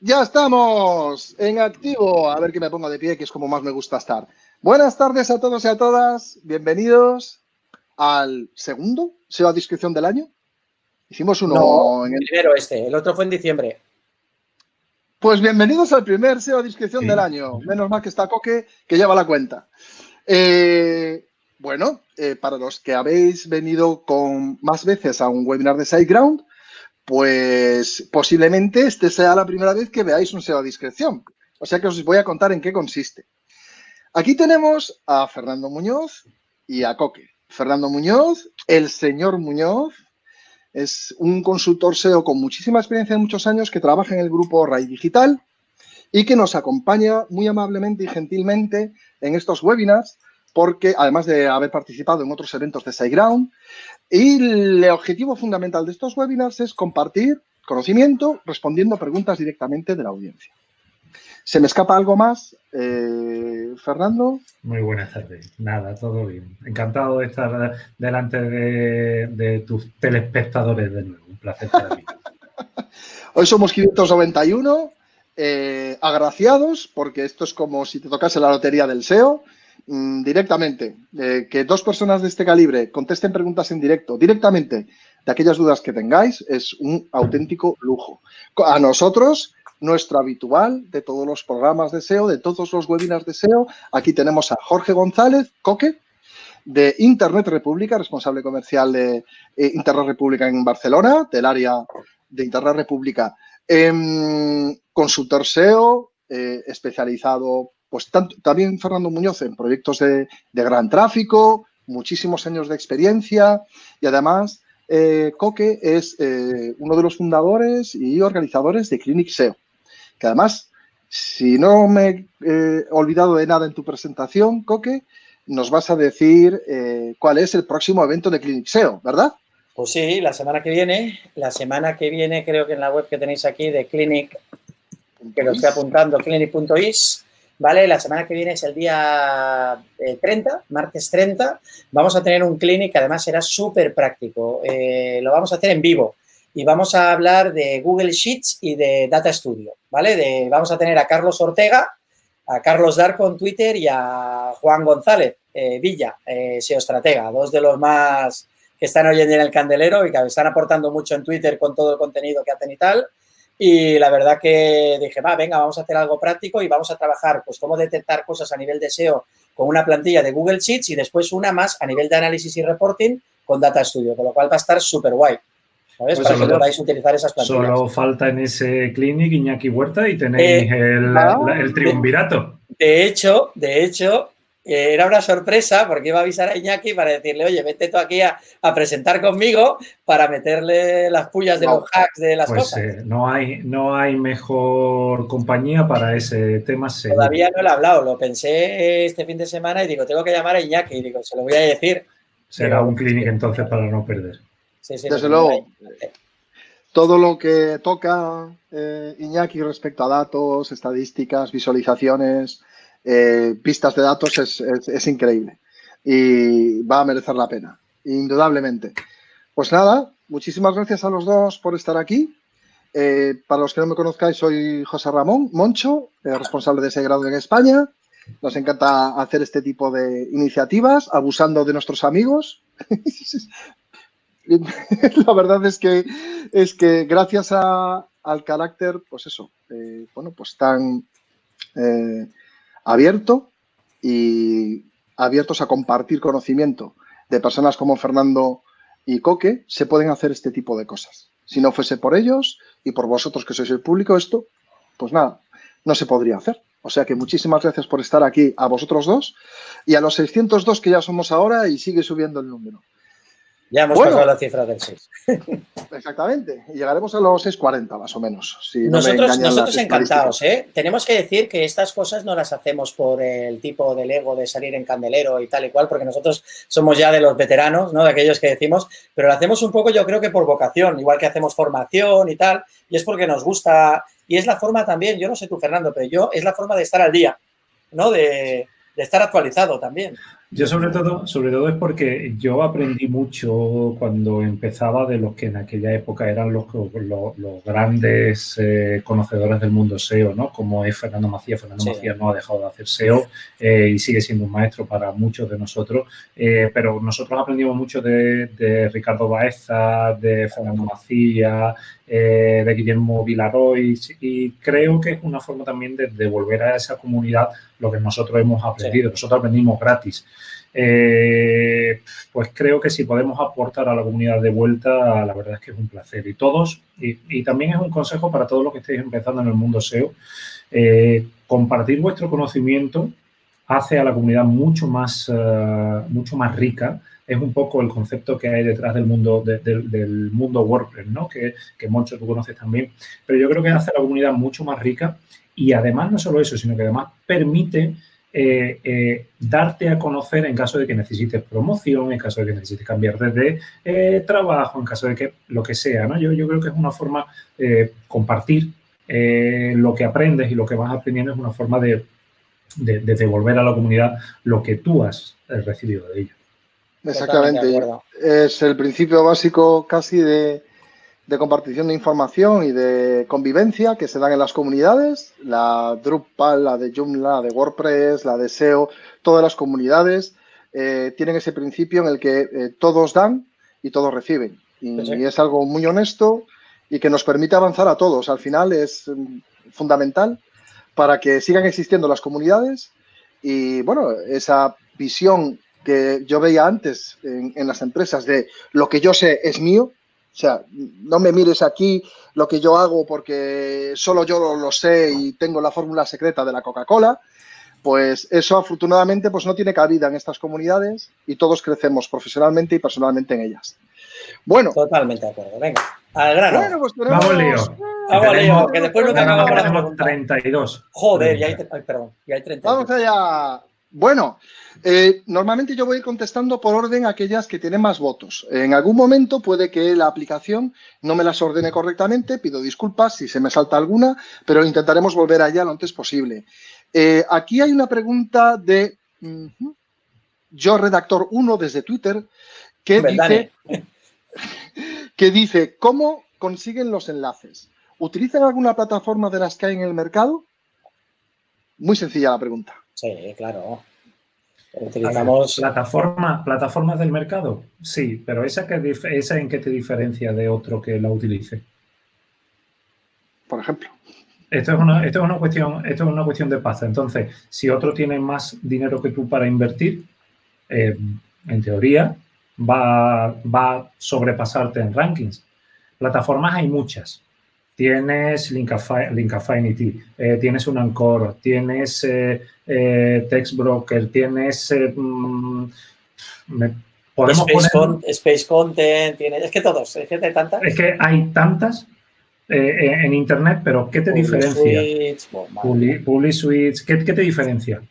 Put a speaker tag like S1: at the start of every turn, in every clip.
S1: Ya estamos en activo. A ver que me pongo de pie, que es como más me gusta estar. Buenas tardes a todos y a todas. Bienvenidos al segundo SEO a discreción del año. Hicimos uno
S2: en el primero este, el otro fue en diciembre.
S1: Pues bienvenidos al primer SEO a discreción del año. Menos mal que está Coque, que lleva la cuenta. Eh, bueno, eh, para los que habéis venido con más veces a un webinar de SiteGround, pues posiblemente este sea la primera vez que veáis un SEO a discreción. O sea que os voy a contar en qué consiste. Aquí tenemos a Fernando Muñoz y a Coque. Fernando Muñoz, el señor Muñoz, es un consultor SEO con muchísima experiencia de muchos años que trabaja en el grupo RAI Digital y que nos acompaña muy amablemente y gentilmente en estos webinars porque además de haber participado en otros eventos de SiteGround, y el objetivo fundamental de estos webinars es compartir conocimiento respondiendo preguntas directamente de la audiencia. ¿Se me escapa algo más, eh, Fernando?
S3: Muy buenas tardes. Nada, todo bien. Encantado de estar delante de, tus telespectadores de nuevo. Un placer estar aquí.
S1: Hoy somos 591, eh, agraciados, porque esto es como si te tocase la lotería del SEO. Mm, directamente, eh, que dos personas de este calibre contesten preguntas en directo, directamente, de aquellas dudas que tengáis, es un auténtico lujo. A nosotros, nuestro habitual de todos los programas de SEO, de todos los webinars de SEO, aquí tenemos a Jorge González, Coque, de Internet República, responsable comercial de eh, Internet República en Barcelona, del área de Internet República, consultor SEO, eh, especializado pues también Fernando Muñoz en proyectos de, gran tráfico, muchísimos años de experiencia y además eh, Coque es eh, uno de los fundadores y organizadores de Clinic SEO, que además, si no me he olvidado de nada en tu presentación, Coque, nos vas a decir eh, cuál es el próximo evento de Clinic SEO, ¿verdad?
S2: Pues sí, la semana que viene, la semana que viene creo que en la web que tenéis aquí de Clinic, que lo estoy apuntando, clinic.is, ¿vale? La semana que viene es el día 30, eh, martes 30. Vamos a tener un clinic que además será súper práctico. Eh, lo vamos a hacer en vivo y vamos a hablar de Google Sheets y de Data Studio, ¿vale? De, vamos a tener a Carlos Ortega, a Carlos Darco en Twitter y a Juan González eh, Villa, SEO estratega, dos de los más que están hoy en el candelero y que están aportando mucho en Twitter con todo el contenido que hacen y tal. Y la verdad que dije, va, venga, vamos a hacer algo práctico y vamos a trabajar, pues, cómo detectar cosas a nivel de SEO con una plantilla de Google Sheets y después una más a nivel de análisis y reporting con Data Studio, con lo cual va a estar súper guay. ¿Sabes? Pues Para que podáis utilizar esas plantillas.
S3: Solo falta en ese clinic Iñaki Huerta y tenéis eh, el, el triunvirato.
S2: De hecho, de hecho, era una sorpresa porque iba a avisar a Iñaki para decirle, oye, vete tú aquí a, presentar conmigo para meterle las pullas de los hacks de las pues, cosas.
S3: Eh, no, hay, no hay mejor compañía para ese tema.
S2: Todavía no lo he hablado, lo pensé este fin de semana y digo, tengo que llamar a Iñaki y digo, se lo voy a decir.
S3: Será un clínico entonces para no perder.
S1: Desde luego. Todo lo que toca eh, Iñaki respecto a datos, estadísticas, visualizaciones, eh, pistas de datos es, increíble y va a merecer la pena, indudablemente. Pues nada, muchísimas gracias a los dos por estar aquí. Eh, para los que no me conozcáis, soy José Ramón Moncho, eh, responsable de ese grado en España. Nos encanta hacer este tipo de iniciativas, abusando de nuestros amigos. la verdad es que, es que gracias al carácter, pues eso, bueno, pues tan abierto y abiertos a compartir conocimiento de personas como Fernando y Coque, se pueden hacer este tipo de cosas. Si no fuese por ellos y por vosotros que sois el público, esto, pues nada, no se podría hacer. O sea que muchísimas gracias por estar aquí a vosotros dos y a los 602 que ya somos ahora y sigue subiendo el número.
S2: Ya hemos pasado la cifra del 6.
S1: Exactamente. Y llegaremos a los 6.40 más o menos.
S2: nosotros nosotros encantados. ¿eh? Tenemos que decir que estas cosas no las hacemos por el tipo del ego de salir en candelero y tal y cual, porque nosotros somos ya de los veteranos, ¿no? de aquellos que decimos, pero lo hacemos un poco yo creo que por vocación, igual que hacemos formación y tal, y es porque nos gusta. Y es la forma también, yo no sé tú, Fernando, pero yo es la forma de estar al día, ¿no? De, de estar actualizado también.
S3: Yo sobre todo, sobre todo es porque yo aprendí mucho cuando empezaba de los que en aquella época eran los, los, grandes eh, conocedores del mundo SEO, ¿no? Como es Fernando Macías. Fernando Macías no ha dejado de hacer SEO eh, y sigue siendo un maestro para muchos de nosotros. Eh, pero nosotros aprendimos mucho de, Ricardo Baeza, de Fernando Macías, de Guillermo Vilaroy y creo que es una forma también de devolver a esa comunidad lo que nosotros hemos aprendido. Nosotros aprendimos gratis. Eh, pues creo que si podemos aportar a la comunidad de vuelta, la verdad es que es un placer. Y todos, y, también es un consejo para todos los que estéis empezando en el mundo SEO, eh, compartir vuestro conocimiento hace a la comunidad mucho más, eh, mucho más rica. Es un poco el concepto que hay detrás del mundo, del mundo WordPress, ¿no? Que, que tú conoces también. Pero yo creo que hace a la comunidad mucho más rica y además no solo eso, sino que además permite eh, eh, darte a conocer en caso de que necesites promoción, en caso de que necesites cambiar de eh, trabajo, en caso de que lo que sea, ¿no? Yo, yo creo que es una forma de compartir lo que aprendes y lo que vas aprendiendo es una forma de, de, devolver a la comunidad lo que tú has recibido de ella.
S1: Exactamente. Es el principio básico casi de, de compartición de información y de convivencia que se dan en las comunidades, la Drupal, la de Joomla, la de WordPress, la de SEO, todas las comunidades eh, tienen ese principio en el que eh, todos dan y todos reciben. Y, es algo muy honesto y que nos permite avanzar a todos. Al final es mm, fundamental para que sigan existiendo las comunidades y, bueno, esa visión que yo veía antes en las empresas de lo que yo sé es mío, o sea, no me mires aquí lo que yo hago porque solo yo lo, sé y tengo la fórmula secreta de la Coca-Cola. Pues eso afortunadamente pues no tiene cabida en estas comunidades y todos crecemos profesionalmente y personalmente en ellas. Bueno.
S2: Totalmente de acuerdo. Venga, al grano.
S3: Bueno, pues tenemos... Vamos, Leo.
S2: Vamos, Leo, que después no te acabamos
S3: las 32.
S2: Joder, ya hay, ay, perdón, ya hay 32.
S1: Vamos allá. Bueno, eh, normalmente yo voy contestando por orden aquellas que tienen más votos. En algún momento puede que la aplicación no me las ordene correctamente, pido disculpas si se me salta alguna, pero intentaremos volver allá lo antes posible. Eh, aquí hay una pregunta de yo, redactor 1 desde Twitter, que dice, que dice, ¿cómo consiguen los enlaces? ¿Utilizan alguna plataforma de las que hay en el mercado? Muy sencilla la pregunta.
S2: Sí, claro. Utilizamos.
S3: plataforma, ¿Plataformas del mercado? Sí, pero esa, que, esa en qué te diferencia de otro que la utilice.
S1: Por ejemplo.
S3: Esto es, una, esto, es una cuestión, esto es una cuestión de paz. Entonces, si otro tiene más dinero que tú para invertir, eh, en teoría va, va a sobrepasarte en rankings. Plataformas hay muchas tienes Linkaffinity, eh, tienes un Anchor, tienes eh, eh, Text Broker, tienes... Mm,
S2: podemos Space, Content, tienes, es que todos, es que hay tantas.
S3: Es que hay tantas en Internet, pero ¿qué te diferencia? Public, ¿qué, ¿qué te diferencia?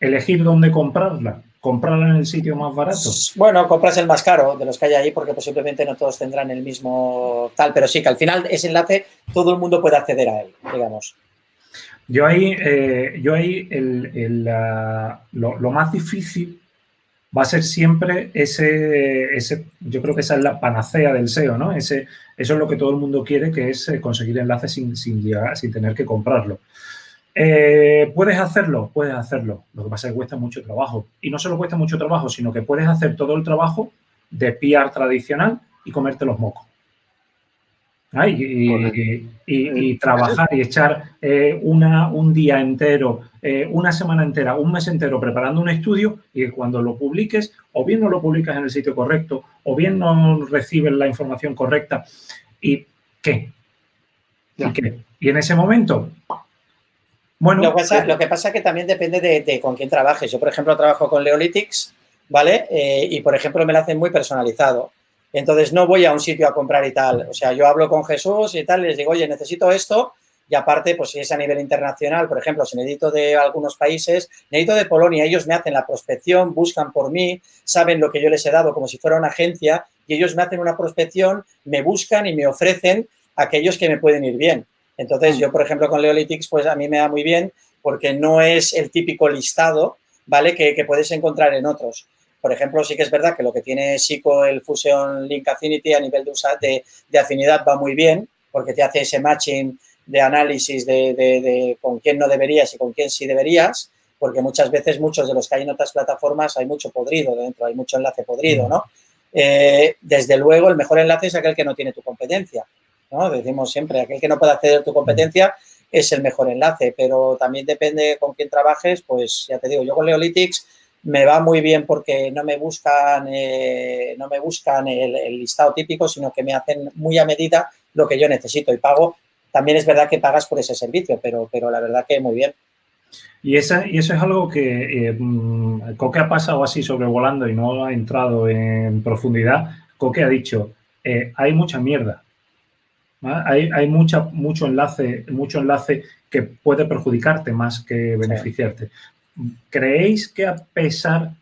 S3: Elegir dónde comprarla comprarla en el sitio más barato?
S2: Bueno, compras el más caro de los que hay ahí porque posiblemente no todos tendrán el mismo tal, pero sí que al final ese enlace todo el mundo puede acceder a él, digamos.
S3: Yo ahí, eh, yo ahí lo, más difícil va a ser siempre ese, ese, yo creo que esa es la panacea del SEO, ¿no? Ese, eso es lo que todo el mundo quiere, que es eh, conseguir enlaces sin, sin, sin tener que comprarlo. Eh, ¿Puedes hacerlo? Puedes hacerlo. Lo que pasa es que cuesta mucho trabajo. Y no solo cuesta mucho trabajo, sino que puedes hacer todo el trabajo de PR tradicional y comerte los mocos. y, trabajar y echar eh, una, un día entero, eh, una semana entera, un mes entero preparando un estudio y que cuando lo publiques, o bien no lo publicas en el sitio correcto, o bien no recibes la información correcta. ¿Y qué? ¿Y, qué? y en ese momento
S2: bueno, lo, que pasa, lo que pasa es que también depende de, con quién trabajes. Yo, por ejemplo, trabajo con Leolytics, ¿vale? Eh, y, por ejemplo, me lo hacen muy personalizado. Entonces, no voy a un sitio a comprar y tal. O sea, yo hablo con Jesús y tal, les digo, oye, necesito esto. Y aparte, pues si es a nivel internacional, por ejemplo, si necesito de algunos países, necesito de Polonia, ellos me hacen la prospección, buscan por mí, saben lo que yo les he dado como si fuera una agencia y ellos me hacen una prospección, me buscan y me ofrecen aquellos que me pueden ir bien. Entonces, mm. yo, por ejemplo, con Leolytics, pues a mí me da muy bien porque no es el típico listado, ¿vale? Que, puedes encontrar en otros. Por ejemplo, sí que es verdad que lo que tiene SICO, el Fusion Link Affinity, a nivel de, de, de afinidad va muy bien, porque te hace ese matching de análisis de, con quién no deberías y con quién sí deberías, porque muchas veces muchos de los que hay en otras plataformas hay mucho podrido dentro, hay mucho enlace podrido, ¿no? Eh, desde luego, el mejor enlace es aquel que no tiene tu competencia, Decimos siempre, aquel que no puede acceder a tu competencia es el mejor enlace, pero también depende con quién trabajes, pues ya te digo, yo con Leolitics me va muy bien porque no me buscan, eh, no me buscan el, listado típico, sino que me hacen muy a medida lo que yo necesito y pago. También es verdad que pagas por ese servicio, pero, pero la verdad que muy bien.
S3: Y, esa, y eso es algo que eh, mm, Coque ha pasado así sobrevolando y no ha entrado en profundidad. Coque ha dicho, eh, hay mucha mierda. Hay, hay mucha, mucho, enlace, mucho enlace que puede perjudicarte más que beneficiarte. ¿Creéis que a pesar,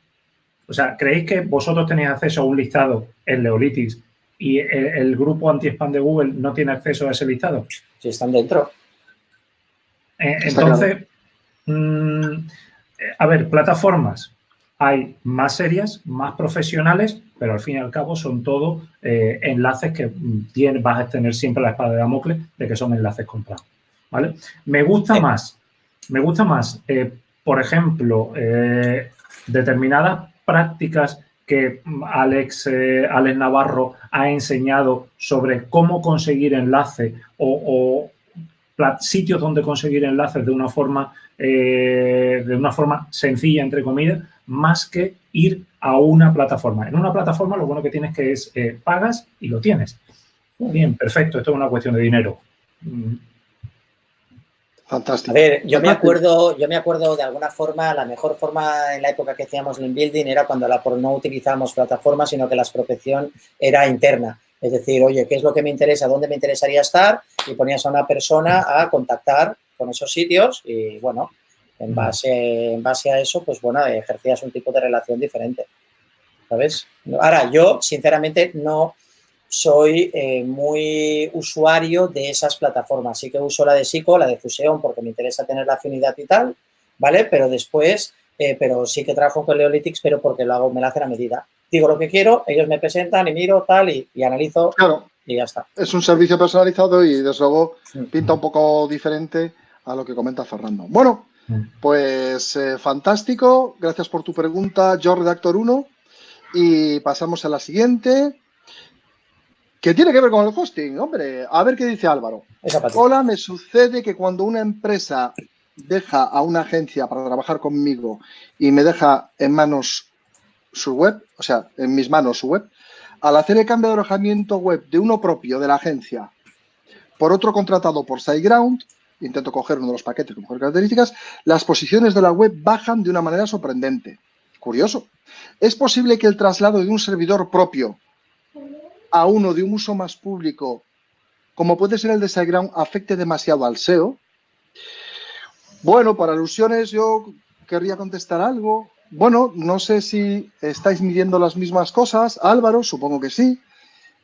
S3: o sea, creéis que vosotros tenéis acceso a un listado en Leolitics y el, grupo anti-spam de Google no tiene acceso a ese listado?
S2: Sí, están dentro.
S3: Eh, entonces, mm, a ver, plataformas. Hay más serias, más profesionales, pero al fin y al cabo son todos eh, enlaces que mm, vas a tener siempre la espada de Damocles de que son enlaces comprados. ¿Vale? Me gusta más, me gusta más eh, por ejemplo, eh, determinadas prácticas que Alex, eh, Alex, Navarro ha enseñado sobre cómo conseguir enlace o, sitios donde conseguir enlaces de una forma eh, de una forma sencilla entre comillas más que ir a una plataforma. En una plataforma lo bueno que tienes que es pagas y lo tienes. Bien, perfecto, esto es una cuestión de dinero. Mm,
S2: Fantástico. A ver, yo me acuerdo, yo me acuerdo de alguna forma, la mejor forma en la época que hacíamos link building era cuando la, no utilizábamos plataformas, sino que la prospección era interna. Es decir, oye, ¿qué es lo que me interesa? ¿Dónde me interesaría estar? Y ponías a una persona a contactar con esos sitios y, bueno, en base, en base a eso, pues, bueno, ejercías un tipo de relación diferente. ¿Sabes? Ahora, yo, sinceramente, no soy eh, muy usuario de esas plataformas. Sí que uso la de Sico, la de Fusion, porque me interesa tener la afinidad y tal, ¿vale? Pero después, eh, pero sí que trabajo con Leolitics, pero porque lo hago, me la hacen a medida. Digo lo que quiero, ellos me presentan y miro tal y, analizo claro, y ya está.
S1: Es un servicio personalizado y desde luego pinta un poco diferente a lo que comenta Fernando. Bueno. Pues eh, fantástico. Gracias por tu pregunta, yo redactor 1. Y pasamos a la siguiente. ¿Qué tiene que ver con el hosting, hombre. A ver qué dice Álvaro. Hola, me sucede que cuando una empresa deja a una agencia para trabajar conmigo y me deja en manos su web, o sea, en mis manos su web, al hacer el cambio de alojamiento web de uno propio de la agencia por otro contratado por SiteGround, intento coger uno de los paquetes con mejores características, las posiciones de la web bajan de una manera sorprendente. Curioso. ¿Es posible que el traslado de un servidor propio a uno de un uso más público, como puede ser el de SiteGround, afecte demasiado al SEO? Bueno, para alusiones yo querría contestar algo. Bueno, no sé si estáis midiendo las mismas cosas. Álvaro, supongo que sí.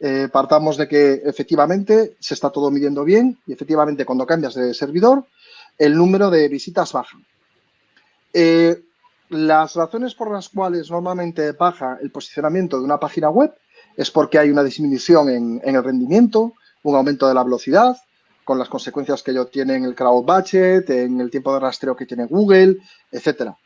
S1: Eh, partamos de que efectivamente se está todo midiendo bien y efectivamente cuando cambias de servidor, el número de visitas baja. Eh, las razones por las cuales normalmente baja el posicionamiento de una página web es porque hay una disminución en, el rendimiento, un aumento de la velocidad, con las consecuencias que ello tiene en el crowd budget, en el tiempo de rastreo que tiene Google, etcétera.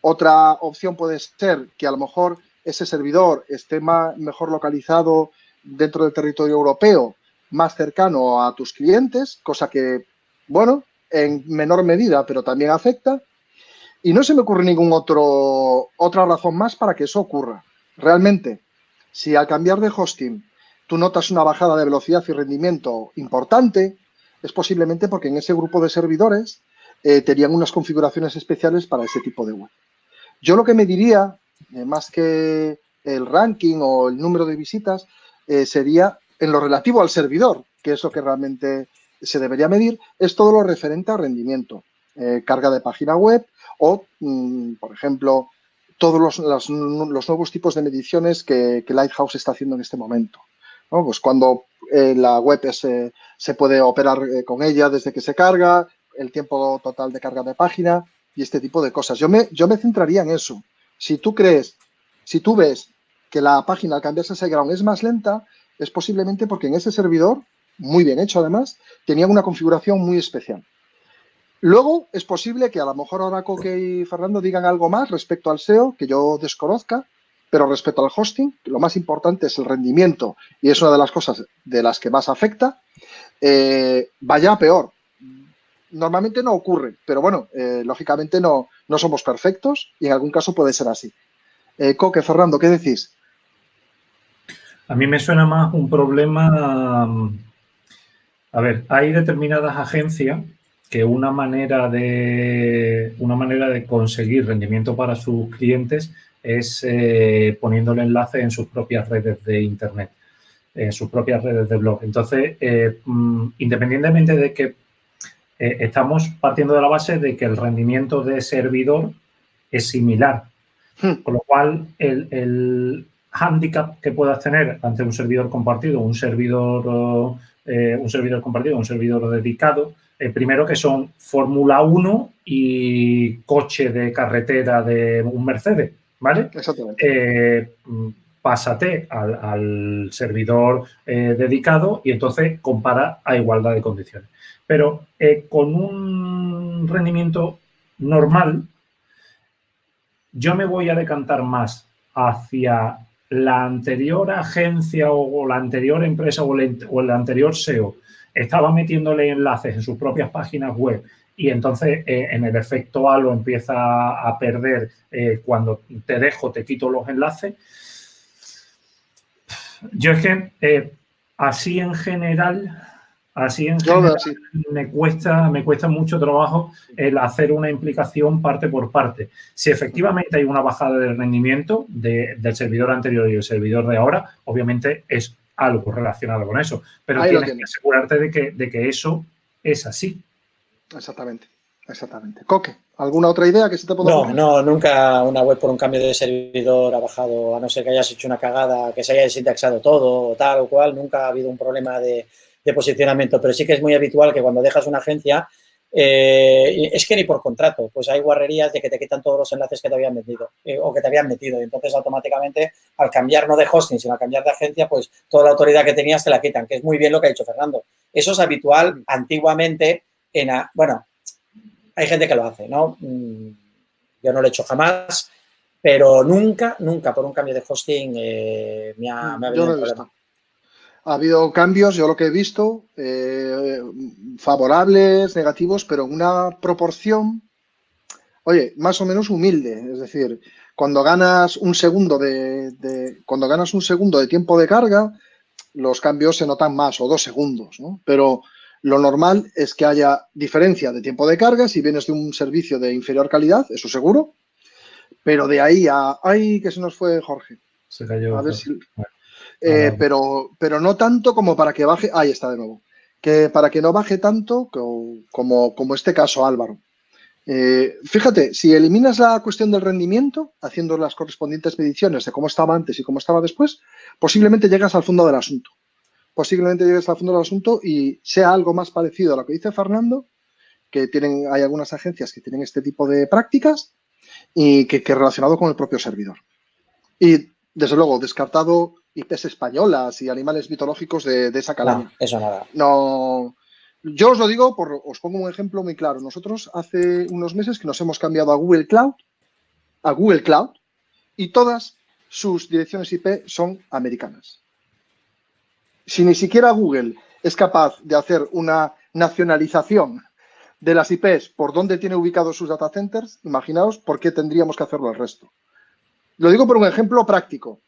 S1: Otra opción puede ser que a lo mejor ese servidor esté mejor localizado dentro del territorio europeo, más cercano a tus clientes, cosa que, bueno, en menor medida, pero también afecta. Y no se me ocurre ninguna otra razón más para que eso ocurra. Realmente, si al cambiar de hosting tú notas una bajada de velocidad y rendimiento importante, es posiblemente porque en ese grupo de servidores eh, tenían unas configuraciones especiales para ese tipo de web. Yo lo que me diría, eh, más que el ranking o el número de visitas, eh, sería en lo relativo al servidor, que es lo que realmente se debería medir, es todo lo referente a rendimiento, carga de página web o, mm, por ejemplo, todos los, nuevos tipos de mediciones que, Lighthouse está haciendo en este momento. Pues cuando eh, la web eh, se puede operar eh, con ella desde que se carga, el tiempo total de carga de página, y este tipo de cosas. Yo me, yo me centraría en eso. Si tú crees, si tú ves que la página al cambiarse a SiteGround es más lenta, es posiblemente porque en ese servidor, muy bien hecho además, tenía una configuración muy especial. Luego es posible que a lo mejor ahora Coque y Fernando digan algo más respecto al SEO que yo desconozca, pero respecto al hosting, lo más importante es el rendimiento y es una de las cosas de las que más afecta, eh, vaya peor. Normalmente no ocurre, pero bueno, eh, lógicamente no, no somos perfectos y en algún caso puede ser así. Eh, Coque, Fernando, ¿qué decís?
S3: A mí me suena más un problema. A ver, hay determinadas agencias que una manera de una manera de conseguir rendimiento para sus clientes es eh, poniéndole enlace en sus propias redes de internet, en sus propias redes de blog. Entonces, eh, mm, independientemente de que eh, estamos partiendo de la base de que el rendimiento de servidor es similar, hmm. con lo cual el, el handicap que puedas tener ante un servidor compartido, un servidor, un servidor compartido, un servidor dedicado, primero que son Fórmula 1 y coche de carretera de un Mercedes. ¿vale?
S1: Exactamente.
S3: Eh, pásate al, servidor eh, dedicado y entonces compara a igualdad de condiciones. Pero eh, con un rendimiento normal, yo me voy a decantar más hacia la anterior agencia o, la anterior empresa o el anterior SEO estaba metiéndole enlaces en sus propias páginas web y entonces eh, en el efecto halo empieza a perder eh, cuando te dejo, te quito los enlaces. Yo es que eh, así en general, así en general, me cuesta, me cuesta mucho trabajo el hacer una implicación parte por parte. Si efectivamente hay una bajada de rendimiento del servidor anterior y el servidor de ahora, obviamente es algo relacionado con eso, pero tienes que asegurarte de que, de que eso es así.
S1: Exactamente, exactamente. Coque, ¿alguna otra idea que se te pueda
S2: No, no, nunca una web por un cambio de servidor ha bajado, a no ser que hayas hecho una cagada, que se haya desindexado todo o tal o cual, nunca ha habido un problema de, posicionamiento, pero sí que es muy habitual que cuando dejas una agencia, eh, es que ni por contrato, pues hay guarrerías de que te quitan todos los enlaces que te habían metido eh, o que te habían metido. Y entonces automáticamente al cambiar no de hosting, sino al cambiar de agencia, pues toda la autoridad que tenías te la quitan, que es muy bien lo que ha dicho Fernando. Eso es habitual antiguamente bueno, hay gente que lo hace, ¿no? Mm, yo no lo he hecho jamás, pero nunca, nunca por un cambio de hosting eh, me, ha, me
S1: ha Ha habido cambios, yo lo que he visto, eh, favorables, negativos, pero en una proporción, oye, más o menos humilde. Es decir, cuando ganas un segundo de, de, cuando ganas un segundo de tiempo de carga, los cambios se notan más, o dos segundos, ¿no? Pero lo normal es que haya diferencia de tiempo de carga si vienes de un servicio de inferior calidad, eso seguro, pero de ahí a... ¡Ay, que se nos fue Jorge!
S3: Se cayó.
S1: A ver si... Eh, pero, pero no tanto como para que baje... Ahí está de nuevo. Que para que no baje tanto como, como este caso Álvaro. Eh, fíjate, si eliminas la cuestión del rendimiento, haciendo las correspondientes mediciones de cómo estaba antes y cómo estaba después, posiblemente llegas al fondo del asunto posiblemente llegues al fondo del asunto y sea algo más parecido a lo que dice Fernando, que tienen, hay algunas agencias que tienen este tipo de prácticas y que, que relacionado con el propio servidor. Y, desde luego, descartado IPs españolas y animales mitológicos de, esa calaña.
S2: No, eso nada.
S1: No, yo os lo digo, por, os pongo un ejemplo muy claro. Nosotros hace unos meses que nos hemos cambiado a Google Cloud, a Google Cloud, y todas sus direcciones IP son americanas si ni siquiera Google es capaz de hacer una nacionalización de las IPs por dónde tiene ubicados sus data centers, imaginaos por qué tendríamos que hacerlo el resto. Lo digo por un ejemplo práctico,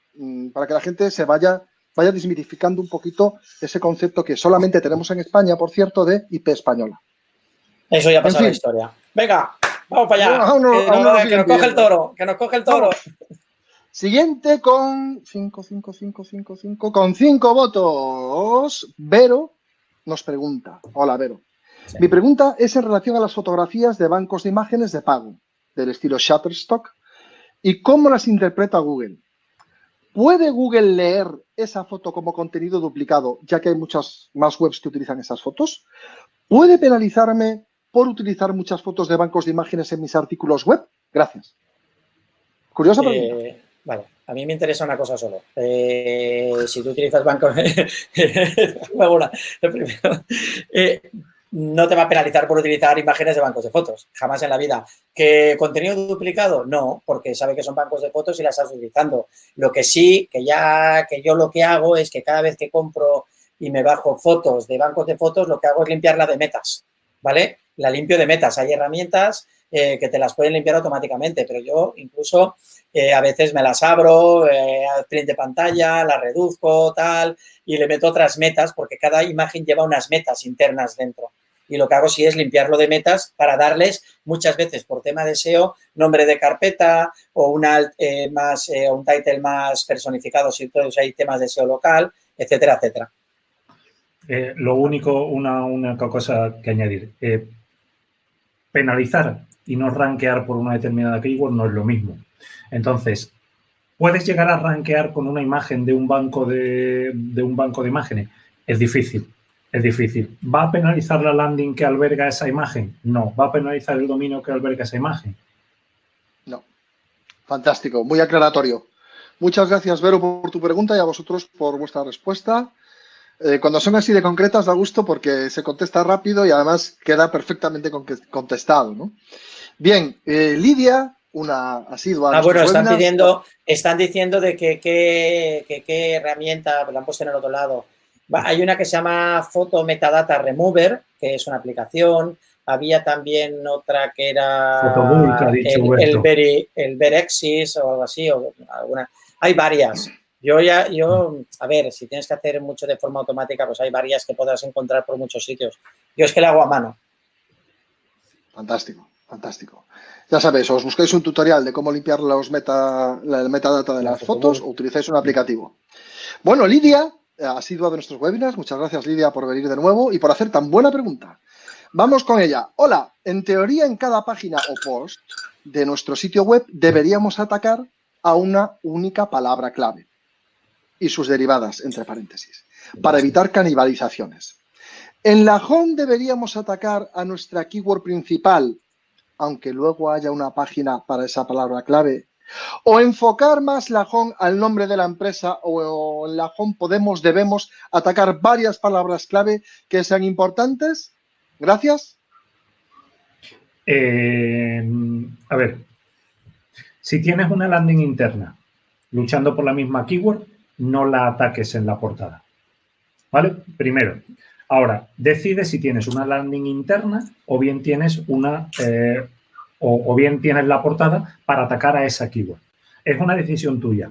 S1: para que la gente se vaya, vaya desmitificando un poquito ese concepto que solamente tenemos en España, por cierto, de IP española.
S2: Eso ya pasó en la historia. Venga, vamos para allá. que, nos coge el toro, que nos coge el toro.
S1: Siguiente con 5, 5, 5, 5, 5, con 5 votos. Vero nos pregunta. Hola, Vero. Mi pregunta es en relación a las fotografías de bancos de imágenes de pago, del estilo Shutterstock, y cómo las interpreta Google. ¿Puede Google leer esa foto como contenido duplicado, ya que hay muchas más webs que utilizan esas fotos? ¿Puede penalizarme por utilizar muchas fotos de bancos de imágenes en mis artículos web? Gracias. Curiosa pregunta.
S2: Eh, vale, a mí me interesa una cosa solo. Eh, si tú utilizas bancos, eh, no te va a penalizar por utilizar imágenes de bancos de fotos, jamás en la vida. ¿Que contenido duplicado? No, porque sabe que son bancos de fotos y las estás utilizando. Lo que sí, que ya, que yo lo que hago es que cada vez que compro y me bajo fotos de bancos de fotos, lo que hago es limpiarla de metas, ¿vale? La limpio de metas. Hay herramientas eh, que te las pueden limpiar automáticamente, pero yo incluso eh, a veces me las abro, eh, print de pantalla, la reduzco, tal, y le meto otras metas porque cada imagen lleva unas metas internas dentro. Y lo que hago sí es limpiarlo de metas para darles muchas veces por tema de SEO nombre de carpeta o un más, un title más personificado si todos hay temas de SEO local, etcétera, etcétera.
S3: lo único, una, una cosa que añadir. penalizar y no rankear por una determinada keyword no es lo mismo. Entonces, ¿puedes llegar a rankear con una imagen de un banco de, un banco de imágenes? Es difícil, es difícil. ¿Va a penalizar la landing que alberga esa imagen? No. ¿Va a penalizar el dominio que alberga esa imagen?
S1: No. Fantástico, muy aclaratorio. Muchas gracias, Vero, por tu pregunta y a vosotros por vuestra respuesta. Eh, cuando son así de concretas da gusto porque se contesta rápido y además queda perfectamente contestado, ¿no? Bien, eh, Lidia, una asidua.
S2: Ah, bueno, están pidiendo, están diciendo de que qué herramienta, la han puesto en el otro lado. hay una que se llama Photo Metadata Remover, que es una aplicación. Había también otra que era el, el, el Verexis o algo así, o alguna. Hay varias. Yo ya, yo, a ver, si tienes que hacer mucho de forma automática, pues hay varias que podrás encontrar por muchos sitios. Yo es que la hago a mano.
S1: Fantástico. Fantástico. Ya sabéis, os buscáis un tutorial de cómo limpiar los meta, el metadata de las fotos o utilizáis un aplicativo. Bueno, Lidia ha sido de nuestros webinars. Muchas gracias, Lidia, por venir de nuevo y por hacer tan buena pregunta. Vamos con ella. Hola, en teoría en cada página o post de nuestro sitio web deberíamos atacar a una única palabra clave y sus derivadas, entre paréntesis, para evitar canibalizaciones. En la home deberíamos atacar a nuestra keyword principal aunque luego haya una página para esa palabra clave. O enfocar más la home al nombre de la empresa o en la home podemos, debemos atacar varias palabras clave que sean importantes. Gracias.
S3: Eh, a ver, si tienes una landing interna luchando por la misma keyword, no la ataques en la portada. ¿Vale? Primero. Ahora, decide si tienes una landing interna o bien tienes una eh, o, bien tienes la portada para atacar a esa keyword. Es una decisión tuya.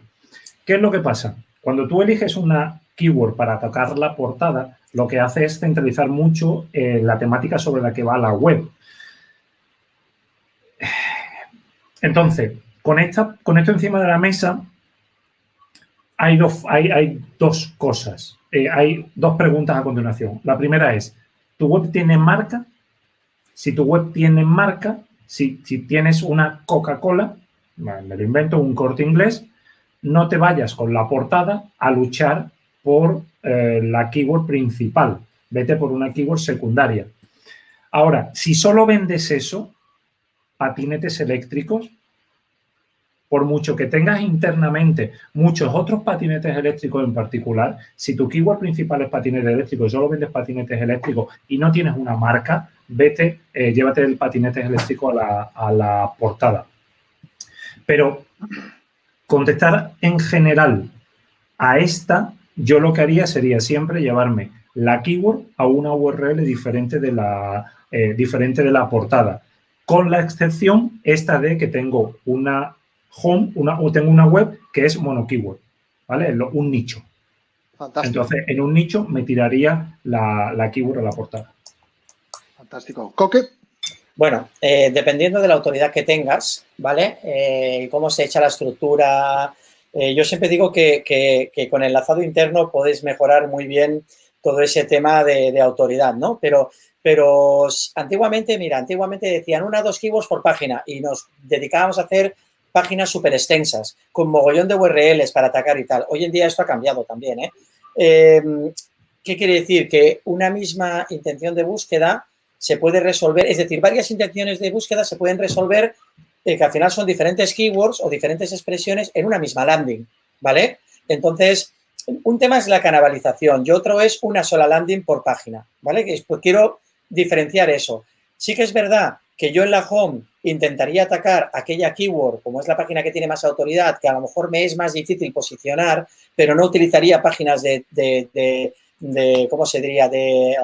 S3: ¿Qué es lo que pasa? Cuando tú eliges una keyword para atacar la portada, lo que hace es centralizar mucho eh, la temática sobre la que va la web. Entonces, con, esta, con esto encima de la mesa, hay dos, hay, hay dos cosas. Eh, hay dos preguntas a continuación. La primera es, ¿tu web tiene marca? Si tu web tiene marca, si, tienes una Coca-Cola, me lo invento, un corte inglés, no te vayas con la portada a luchar por eh, la keyword principal. Vete por una keyword secundaria. Ahora, si solo vendes eso, patinetes eléctricos, por mucho que tengas internamente muchos otros patinetes eléctricos en particular, si tu keyword principal es patinete eléctrico y solo vendes patinetes eléctricos y no tienes una marca, vete, eh, llévate el patinete eléctrico a la, a la portada. Pero contestar en general a esta, yo lo que haría sería siempre llevarme la keyword a una URL diferente de la, eh, diferente de la portada, con la excepción esta de que tengo una home, una, tengo una web que es mono keyword, ¿vale? Un nicho. Fantástico. Entonces, en un nicho me tiraría la, la keyword a la portada.
S1: Fantástico. Coque.
S2: Bueno, eh, dependiendo de la autoridad que tengas, ¿vale? Eh, cómo se echa la estructura. Eh, yo siempre digo que, con el enlazado interno puedes mejorar muy bien todo ese tema de, autoridad, ¿no? Pero, pero antiguamente, mira, antiguamente decían una o dos keywords por página y nos dedicábamos a hacer páginas súper extensas, con mogollón de URLs para atacar y tal. Hoy en día esto ha cambiado también, ¿eh? ¿Qué quiere decir? Que una misma intención de búsqueda se puede resolver, es decir, varias intenciones de búsqueda se pueden resolver, eh, que al final son diferentes keywords o diferentes expresiones en una misma landing, ¿vale? Entonces, un tema es la canibalización y otro es una sola landing por página, ¿vale? Pues quiero diferenciar eso. Sí que es verdad que yo en la home intentaría atacar aquella keyword, como es la página que tiene más autoridad, que a lo mejor me es más difícil posicionar, pero no utilizaría páginas de, de, ¿cómo se diría? De,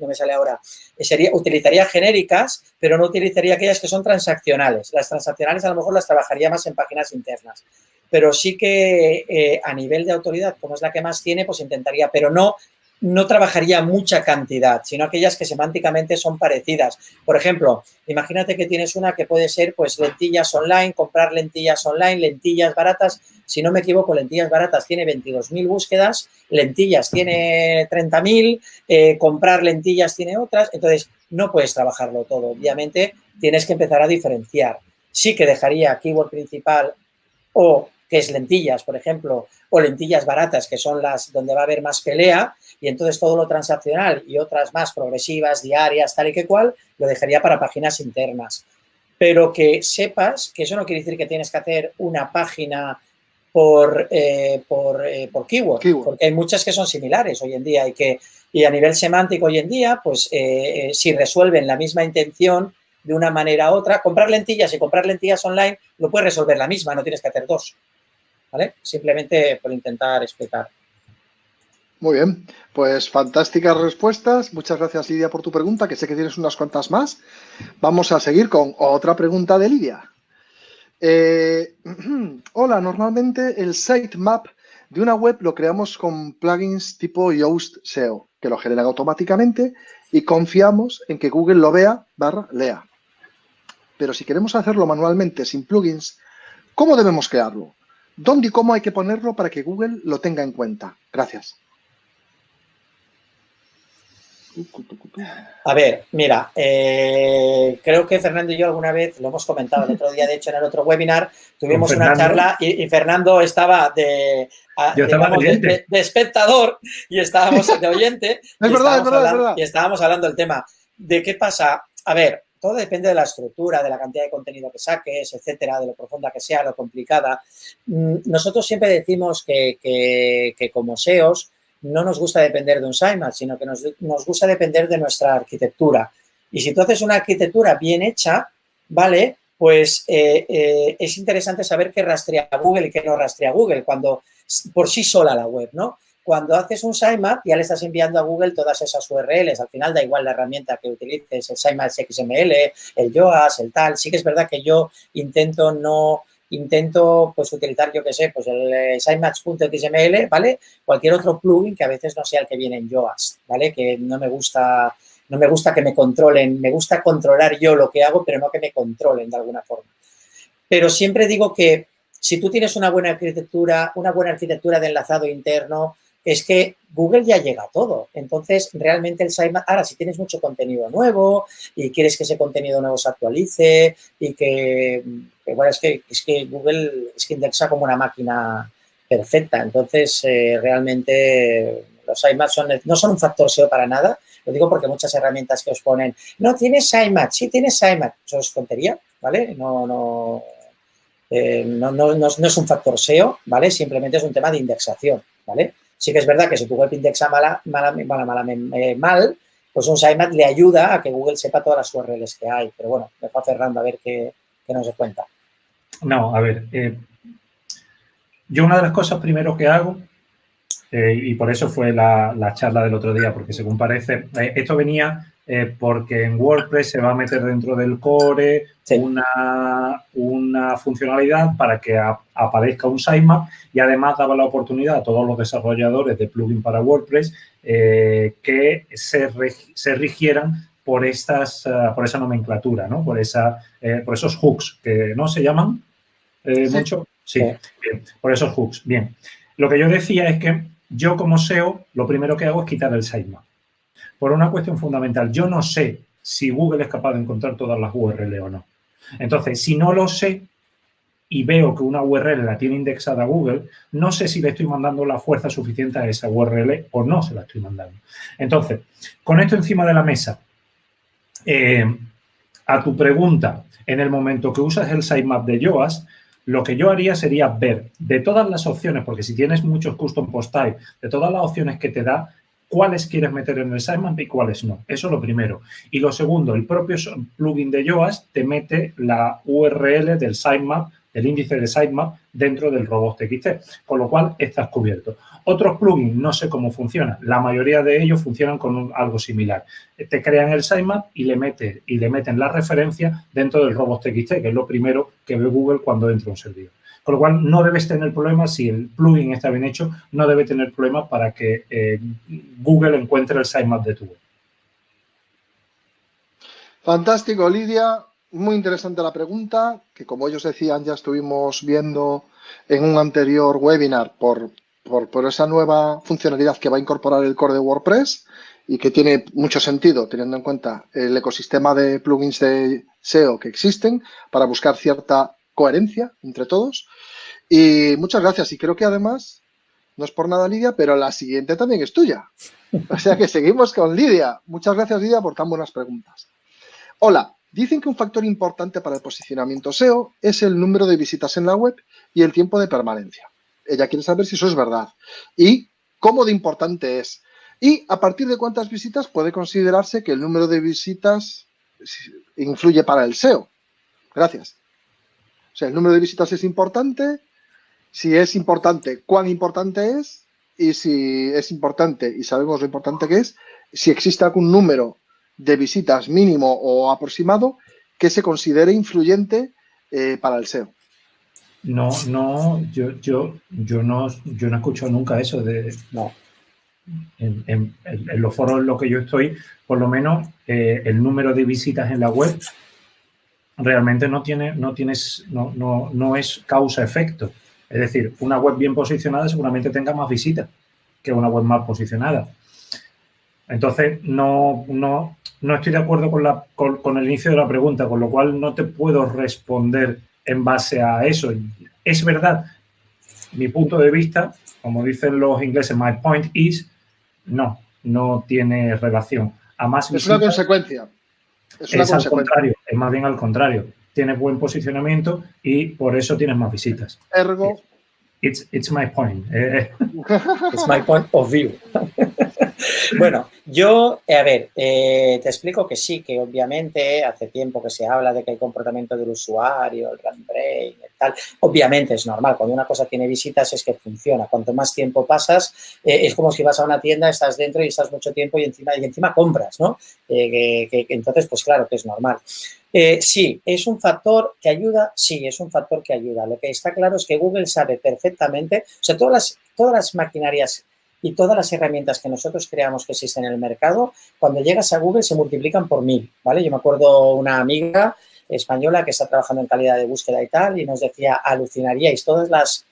S2: no me sale ahora. Sería, utilizaría genéricas, pero no utilizaría aquellas que son transaccionales. Las transaccionales a lo mejor las trabajaría más en páginas internas. Pero sí que eh, a nivel de autoridad, como es la que más tiene, pues intentaría, pero no no trabajaría mucha cantidad, sino aquellas que semánticamente son parecidas. Por ejemplo, imagínate que tienes una que puede ser pues lentillas online, comprar lentillas online, lentillas baratas. Si no me equivoco, lentillas baratas tiene 22.000 búsquedas, lentillas tiene 30.000, eh, comprar lentillas tiene otras. Entonces, no puedes trabajarlo todo. Obviamente, tienes que empezar a diferenciar. Sí que dejaría keyword principal o que es lentillas, por ejemplo, o lentillas baratas, que son las donde va a haber más pelea, y entonces todo lo transaccional y otras más progresivas, diarias, tal y que cual, lo dejaría para páginas internas. Pero que sepas que eso no quiere decir que tienes que hacer una página por, eh, por, eh, por keyword, porque hay muchas que son similares hoy en día y que y a nivel semántico hoy en día, pues eh, si resuelven la misma intención de una manera u otra, comprar lentillas y comprar lentillas online lo puedes resolver la misma, no tienes que hacer dos. ¿Vale? Simplemente por intentar explicar.
S1: Muy bien, pues fantásticas respuestas. Muchas gracias Lidia por tu pregunta, que sé que tienes unas cuantas más. Vamos a seguir con otra pregunta de Lidia. Eh, hola, normalmente el sitemap de una web lo creamos con plugins tipo Yoast SEO, que lo generan automáticamente y confiamos en que Google lo vea barra lea. Pero si queremos hacerlo manualmente sin plugins, ¿cómo debemos crearlo? ¿Dónde y cómo hay que ponerlo para que Google lo tenga en cuenta? Gracias.
S2: A ver, mira, eh, creo que Fernando y yo alguna vez lo hemos comentado el otro día, de hecho, en el otro webinar tuvimos una charla y, Fernando estaba de, espectador y estábamos de oyente.
S1: es verdad, es verdad,
S2: es
S1: verdad.
S2: Y estábamos hablando del tema de qué pasa. A ver, todo depende de la estructura, de la cantidad de contenido que saques, etcétera, de lo profunda que sea, lo complicada. Mm, nosotros siempre decimos que, como SEOs no nos gusta depender de un sitemap, sino que nos, gusta depender de nuestra arquitectura. Y si tú haces una arquitectura bien hecha, ¿vale? Pues eh, eh, es interesante saber qué rastrea Google y qué no rastrea Google cuando por sí sola la web, ¿no? Cuando haces un sitemap ya le estás enviando a Google todas esas URLs. Al final da igual la herramienta que utilices, el sitemap XML, el YOAS, el tal. Sí que es verdad que yo intento no intento pues utilizar, yo qué sé, pues el eh, sitemaps.xml, ¿vale? Cualquier otro plugin que a veces no sea el que viene en YOAS, ¿vale? Que no me gusta no me gusta que me controlen, me gusta controlar yo lo que hago, pero no que me controlen de alguna forma. Pero siempre digo que si tú tienes una buena arquitectura, una buena arquitectura de enlazado interno, es que Google ya llega a todo. Entonces, realmente el sitemap, ahora si tienes mucho contenido nuevo y quieres que ese contenido nuevo se actualice y que, bueno, es que, es que Google es que indexa como una máquina perfecta. Entonces, eh, realmente los sitemaps no son un factor SEO para nada. Lo digo porque muchas herramientas que os ponen, no, tienes sitemap, sí tienes sitemap. Eso es tontería, ¿vale? No, no, eh, no, no, no, no es un factor SEO, ¿vale? Simplemente es un tema de indexación, ¿vale? Sí que es verdad que si tu web indexa mala, mala, mala, eh, mal, pues un sitemap le ayuda a que Google sepa todas las URLs que hay. Pero bueno, me va cerrando a ver qué, nos cuenta.
S3: No, a ver, eh, yo una de las cosas primero que hago, eh, y por eso fue la, la, charla del otro día, porque según parece, esto venía eh, porque en WordPress se va a meter dentro del core una, una, funcionalidad para que aparezca un sitemap y además daba la oportunidad a todos los desarrolladores de plugin para WordPress eh, que se, se, rigieran por, estas, uh, por esa nomenclatura, ¿no? por, esa, eh, por esos hooks que no se llaman sí. mucho. Sí, bien, por esos hooks. Bien, lo que yo decía es que yo como SEO lo primero que hago es quitar el sitemap por una cuestión fundamental. Yo no sé si Google es capaz de encontrar todas las URL o no. Entonces, si no lo sé y veo que una URL la tiene indexada Google, no sé si le estoy mandando la fuerza suficiente a esa URL o no se la estoy mandando. Entonces, con esto encima de la mesa, Eh, a tu pregunta, en el momento que usas el sitemap de Yoast, lo que yo haría sería ver de todas las opciones, porque si tienes muchos custom post type, de todas las opciones que te da, cuáles quieres meter en el sitemap y cuáles no. Eso es lo primero. Y lo segundo, el propio plugin de Yoast te mete la URL del sitemap, el índice de sitemap dentro del robot TXT, con lo cual estás cubierto. Otros plugins no sé cómo funcionan. La mayoría de ellos funcionan con algo similar. Te crean el sitemap y le, mete, y le meten la referencia dentro del robot TXT, que es lo primero que ve Google cuando entra un servidor. Con lo cual, no debes tener problemas si el plugin está bien hecho, no debe tener problemas para que eh, Google encuentre el sitemap de tu web.
S1: Fantástico, Lidia. Muy interesante la pregunta, que como ellos decían, ya estuvimos viendo en un anterior webinar por, por, esa nueva funcionalidad que va a incorporar el core de WordPress y que tiene mucho sentido teniendo en cuenta el ecosistema de plugins de SEO que existen para buscar cierta coherencia entre todos. Y muchas gracias. Y creo que además, no es por nada Lidia, pero la siguiente también es tuya. O sea que seguimos con Lidia. Muchas gracias Lidia por tan buenas preguntas. Hola, dicen que un factor importante para el posicionamiento SEO es el número de visitas en la web y el tiempo de permanencia. Ella quiere saber si eso es verdad y cómo de importante es. Y a partir de cuántas visitas puede considerarse que el número de visitas influye para el SEO. Gracias. O sea, el número de visitas es importante. Si es importante, cuán importante es. Y si es importante y sabemos lo importante que es, si existe algún número de visitas mínimo o aproximado que se considere influyente eh, para el SEO.
S3: No, no, yo, yo, yo no, yo no he escuchado nunca eso de no. En, los foros en los que yo estoy, por lo menos eh, el número de visitas en la web realmente no tiene, no tienes, no, no, no es causa-efecto. Es decir, una web bien posicionada seguramente tenga más visitas que una web mal posicionada. Entonces, no, no, no estoy de acuerdo con, la, con, el inicio de la pregunta, con lo cual no te puedo responder en base a eso. Es verdad, mi punto de vista, como dicen los ingleses, my point is, no, no tiene relación.
S1: A más es una consecuencia.
S3: Es, al contrario, es más bien al contrario. Tienes buen posicionamiento y por eso tienes más visitas.
S1: Ergo.
S3: It's, it's my point. Eh,
S2: it's my point of view. bueno, yo, a ver, eh, te explico que sí, que obviamente hace tiempo que se habla de que el comportamiento del usuario, el RAM brain, tal, obviamente es normal. Cuando una cosa tiene visitas es que funciona. Cuanto más tiempo pasas, eh, es como si vas a una tienda, estás dentro y estás mucho tiempo y encima, y encima compras, ¿no? Eh, entonces, pues claro que es normal. sí, ¿es un factor que ayuda? Sí, es un factor que ayuda. Lo que está claro es que Google sabe perfectamente, o sea, todas las, todas las maquinarias y todas las herramientas que nosotros creamos que existen en el mercado, cuando llegas a Google se multiplican por mil, ¿vale? Yo me acuerdo una amiga española que está trabajando en calidad de búsqueda y tal y nos decía, alucinaríais todas las,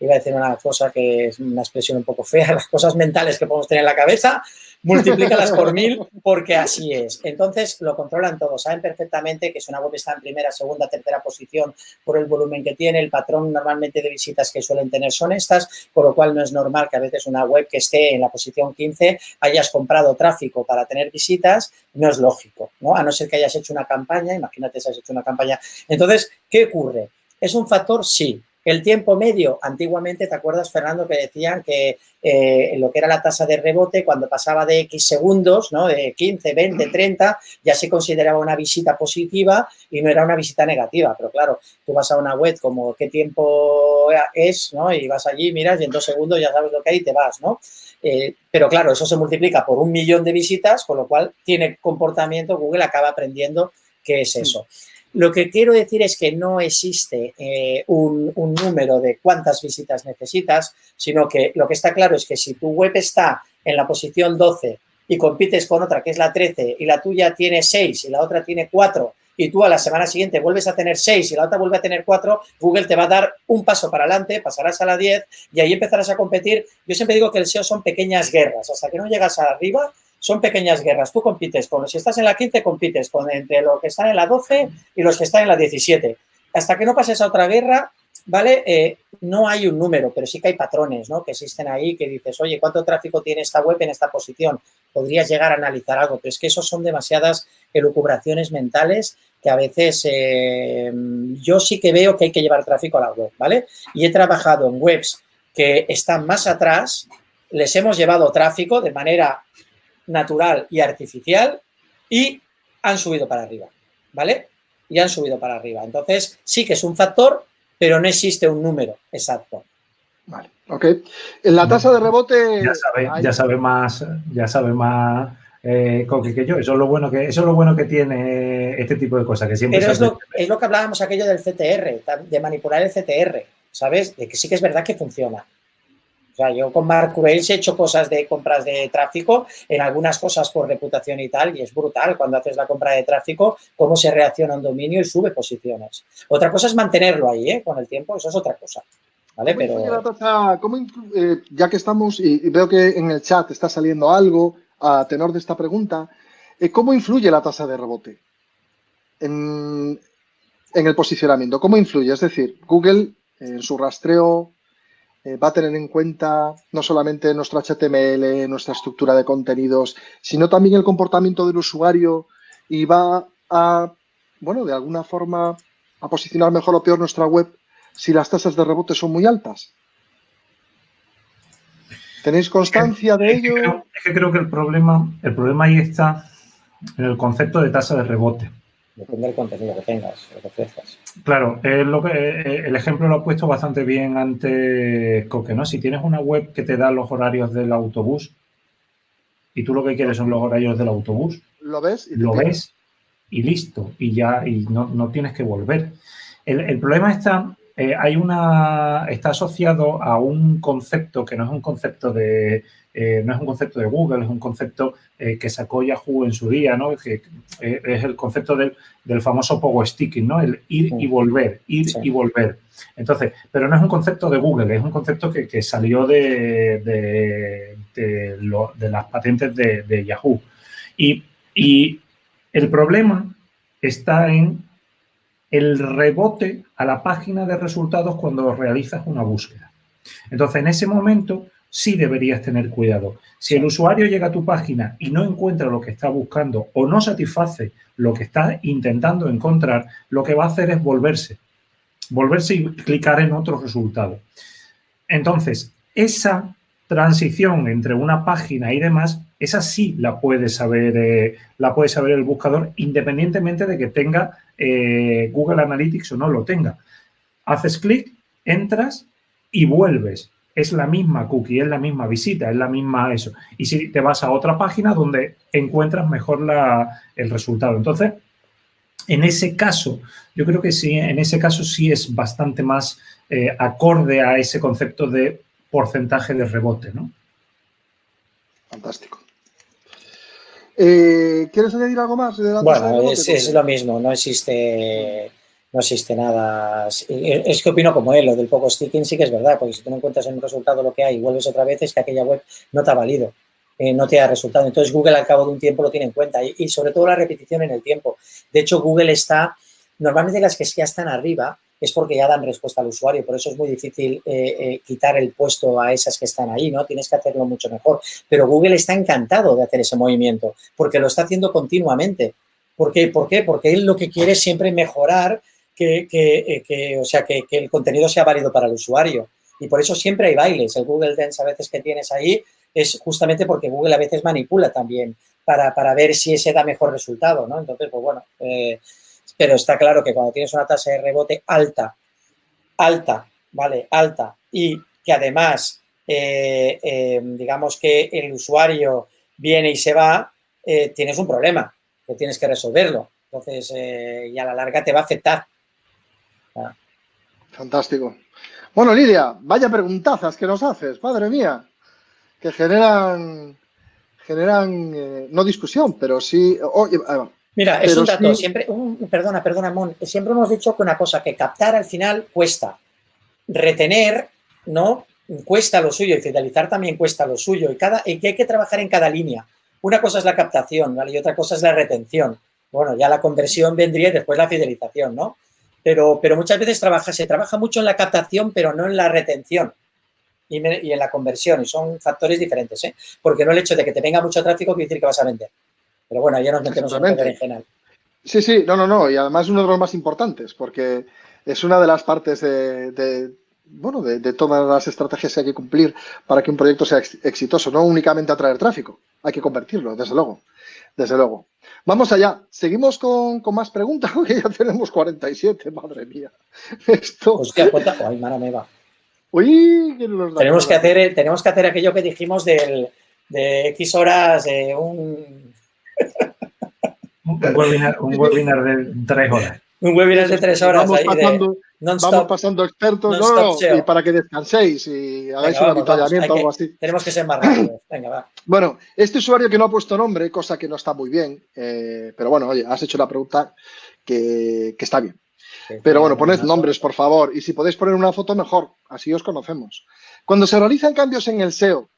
S2: iba a decir una cosa que es una expresión un poco fea, las cosas mentales que podemos tener en la cabeza, multiplícalas por mil porque así es. Entonces lo controlan todos, saben perfectamente que si una web está en primera, segunda, tercera posición por el volumen que tiene, el patrón normalmente de visitas que suelen tener son estas, por lo cual no es normal que a veces una web que esté en la posición 15 hayas comprado tráfico para tener visitas, no es lógico, ¿no? A no ser que hayas hecho una campaña, imagínate si has hecho una campaña. Entonces, ¿qué ocurre? ¿Es un factor? Sí, el tiempo medio, antiguamente, ¿te acuerdas, Fernando, que decían que eh, lo que era la tasa de rebote, cuando pasaba de X segundos, ¿no? de 15, 20, 30, ya se consideraba una visita positiva y no era una visita negativa. Pero claro, tú vas a una web como qué tiempo es, ¿no? Y vas allí, miras y en dos segundos ya sabes lo que hay y te vas, ¿no? Eh, pero claro, eso se multiplica por un millón de visitas, con lo cual tiene comportamiento, Google acaba aprendiendo qué es eso. Lo que quiero decir es que no existe eh, un, número de cuántas visitas necesitas, sino que lo que está claro es que si tu web está en la posición 12 y compites con otra que es la 13 y la tuya tiene 6 y la otra tiene 4 y tú a la semana siguiente vuelves a tener 6 y la otra vuelve a tener 4, Google te va a dar un paso para adelante, pasarás a la 10 y ahí empezarás a competir. Yo siempre digo que el SEO son pequeñas guerras. Hasta que no llegas arriba, son pequeñas guerras. Tú compites con, si estás en la 15, compites con entre los que están en la 12 y los que están en la 17. Hasta que no pases a otra guerra, ¿vale? Eh, no hay un número, pero sí que hay patrones, ¿no? Que existen ahí, que dices, oye, ¿cuánto tráfico tiene esta web en esta posición? Podrías llegar a analizar algo, pero es que eso son demasiadas elucubraciones mentales que a veces eh, yo sí que veo que hay que llevar tráfico a la web, ¿vale? Y he trabajado en webs que están más atrás, les hemos llevado tráfico de manera natural y artificial y han subido para arriba, ¿vale? Y han subido para arriba. Entonces, sí que es un factor, pero no existe un número exacto.
S1: Vale, ok. En la tasa de rebote...
S3: Ya sabe, ya sabe más, ya sabe más eh, que yo. Eso es lo bueno que, eso es lo bueno que tiene este tipo de cosas. Que siempre
S2: Pero es lo, es lo, que hablábamos aquello del CTR, de manipular el CTR, ¿sabes? De que sí que es verdad que funciona. O sea, yo con Mark he hecho cosas de compras de tráfico, en algunas cosas por reputación y tal, y es brutal cuando haces la compra de tráfico, cómo se reacciona un dominio y sube posiciones. Otra cosa es mantenerlo ahí, ¿eh? Con el tiempo, eso es otra cosa. ¿Vale? Pero...
S1: Eh, ya que estamos, y, veo que en el chat está saliendo algo a tenor de esta pregunta, eh, ¿cómo influye la tasa de rebote en, en el posicionamiento? ¿Cómo influye? Es decir, Google en su rastreo eh, va a tener en cuenta no solamente nuestro HTML, nuestra estructura de contenidos, sino también el comportamiento del usuario y va a, bueno, de alguna forma a posicionar mejor o peor nuestra web si las tasas de rebote son muy altas. ¿Tenéis constancia de ello?
S3: es que creo que el problema, el problema ahí está en el concepto de tasa de rebote.
S2: Depende del contenido que tengas, lo que ofrezcas.
S3: Claro, lo que, eh, el ejemplo lo ha puesto bastante bien antes Coque, ¿no? Si tienes una web que te da los horarios del autobús y tú lo que quieres son los horarios del autobús,
S1: lo ves
S3: y, lo ves y listo, y ya y no, tienes que volver. El, problema está, eh, hay una, está asociado a un concepto que no es un concepto de, eh, no es un concepto de Google, es un concepto eh, que sacó Yahoo en su día, ¿no? Que, eh, es el concepto del, famoso power sticking, ¿no? El ir y volver, ir y volver. Entonces, pero no es un concepto de Google, es un concepto que, salió de, de, las patentes de, Yahoo. Y, y el problema está en el rebote a la página de resultados cuando realizas una búsqueda. Entonces, en ese momento, sí deberías tener cuidado. Si el usuario llega a tu página y no encuentra lo que está buscando o no satisface lo que está intentando encontrar, lo que va a hacer es volverse, volverse y clicar en otro resultado. Entonces, esa transición entre una página y demás, esa sí la puede saber, eh, la puede saber el buscador independientemente de que tenga eh, Google Analytics o no lo tenga. Haces clic, entras y vuelves es la misma cookie, es la misma visita, es la misma eso. Y si te vas a otra página donde encuentras mejor la, el resultado. Entonces, en ese caso, yo creo que sí, en ese caso sí es bastante más eh, acorde a ese concepto de porcentaje de rebote, ¿no?
S1: Fantástico. Eh, ¿Quieres añadir algo más?
S2: bueno, es, lo mismo, no existe no existe nada. Es que opino como él, lo del poco sticking sí que es verdad, porque si tú no encuentras en un resultado lo que hay y vuelves otra vez, es que aquella web no te ha valido, eh, no te ha resultado. Entonces Google al cabo de un tiempo lo tiene en cuenta y, sobre todo la repetición en el tiempo. De hecho, Google está, normalmente las que ya están arriba es porque ya dan respuesta al usuario, por eso es muy difícil eh, eh, quitar el puesto a esas que están ahí, ¿no? Tienes que hacerlo mucho mejor. Pero Google está encantado de hacer ese movimiento, porque lo está haciendo continuamente. ¿Por qué? ¿Por qué? Porque él lo que quiere es siempre mejorar que, que, que o sea, que, el contenido sea válido para el usuario. Y por eso siempre hay bailes. El Google Dance a veces que tienes ahí es justamente porque Google a veces manipula también para, para ver si ese da mejor resultado, ¿no? Entonces, pues bueno, eh, pero está claro que cuando tienes una tasa de rebote alta, alta, ¿vale? Alta, y que además, eh, eh, digamos que el usuario viene y se va, tienes un problema, que tienes que resolverlo. Entonces, y a la larga te va a afectar.
S1: Fantástico. Bueno, Lidia, vaya preguntazas que nos haces, madre mía, que generan, generan eh, no discusión, pero sí.
S2: Mira, es un dato, siempre, perdona, perdona, Mon, siempre hemos dicho que una cosa, que captar al final cuesta. Retener, ¿no? Cuesta lo suyo y fidelizar también cuesta lo suyo y, cada, y que hay que trabajar en cada línea. Una cosa es la captación, ¿vale? Y otra cosa es la retención. Bueno, ya la conversión vendría y después la fidelización, ¿no? Pero, pero muchas veces trabaja, se trabaja mucho en la captación, pero no en la retención y, en la conversión. Y son factores diferentes, ¿eh? Porque no el hecho de que te venga mucho tráfico quiere decir que vas a vender. Pero bueno, ya nos metemos en el general.
S1: Sí, sí, no, no, no. Y además uno de los más importantes, porque es una de las partes de, bueno, de, todas las estrategias que hay que cumplir para que un proyecto sea exitoso. No únicamente atraer tráfico, hay que convertirlo, desde luego. Desde luego. Vamos allá. Seguimos con, más preguntas, porque ya tenemos 47, madre mía. Esto...
S2: Hostia, cuenta. Ay, mara me va.
S1: Uy,
S2: tenemos, que hacer, tenemos que hacer aquello que dijimos del, de X horas, de un...
S3: un, webinar, un webinar de tres horas.
S2: Un webinar de tres horas.
S1: Vamos, pasando, vamos pasando expertos no, y para que descanséis y hagáis un avituallamiento o algo así.
S2: Tenemos que ser más rápidos. Venga, va.
S1: Bueno, este usuario que no ha puesto nombre, cosa que no está muy bien, eh, pero bueno, oye, has hecho la pregunta que, está bien. Pero bueno, poned nombres, por favor, y si podéis poner una foto, mejor, así os conocemos. Cuando se realizan cambios en el SEO,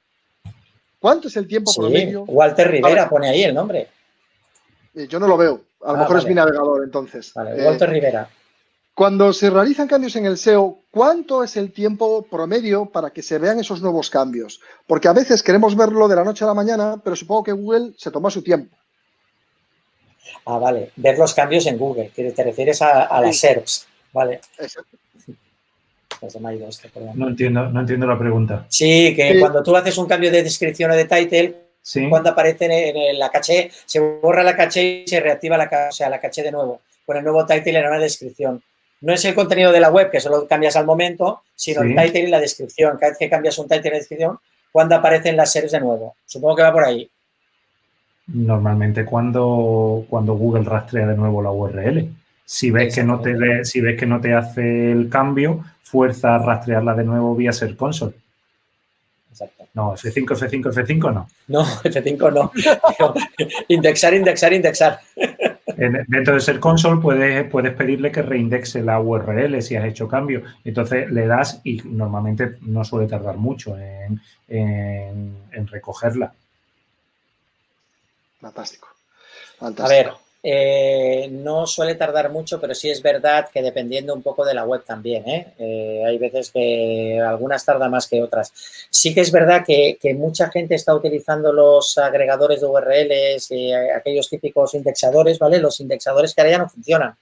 S1: ¿cuánto es el tiempo promedio?
S2: Walter Rivera pone ahí el nombre.
S1: Eh, yo no lo veo. A lo ah, mejor es mi navegador, entonces.
S2: Vale, Walter eh, Rivera.
S1: Cuando se realizan cambios en el SEO, ¿cuánto es el tiempo promedio para que se vean esos nuevos cambios? Porque a veces queremos verlo de la noche a la mañana, pero supongo que Google se toma su tiempo.
S2: Ah, vale. Ver los cambios en Google, que te refieres a, las SERPs. Vale. Exacto.
S3: no, entiendo, no entiendo la pregunta.
S2: Sí, que cuando tú haces un cambio de descripción o de title, cuando aparece en, la caché, se borra la caché y se reactiva la, o sea, la caché de nuevo, con el nuevo title en una descripción. No es el contenido de la web, que solo cambias al momento, sino el title y la descripción. Cada vez que cambias un title y la descripción, cuando aparecen las series de nuevo. Supongo que va por ahí.
S3: Normalmente cuando, cuando Google rastrea de nuevo la URL. Si ves, que no te si ves que no te hace el cambio, fuerza a rastrearla de nuevo vía Ser Console. No, F5, F5, F5 no.
S2: No, F5 no. indexar, indexar, indexar.
S3: Dentro de Ser Console puedes, puedes pedirle que reindexe la URL si has hecho cambio. Entonces le das y normalmente no suele tardar mucho en, en, recogerla.
S1: Fantástico.
S2: Fantástico. A ver, eh, no suele tardar mucho, pero sí es verdad que dependiendo un poco de la web también. ¿eh? Eh, hay veces que algunas tardan más que otras. Sí que es verdad que, mucha gente está utilizando los agregadores de URLs, aquellos típicos indexadores, ¿vale? Los indexadores que ahora ya no funcionan.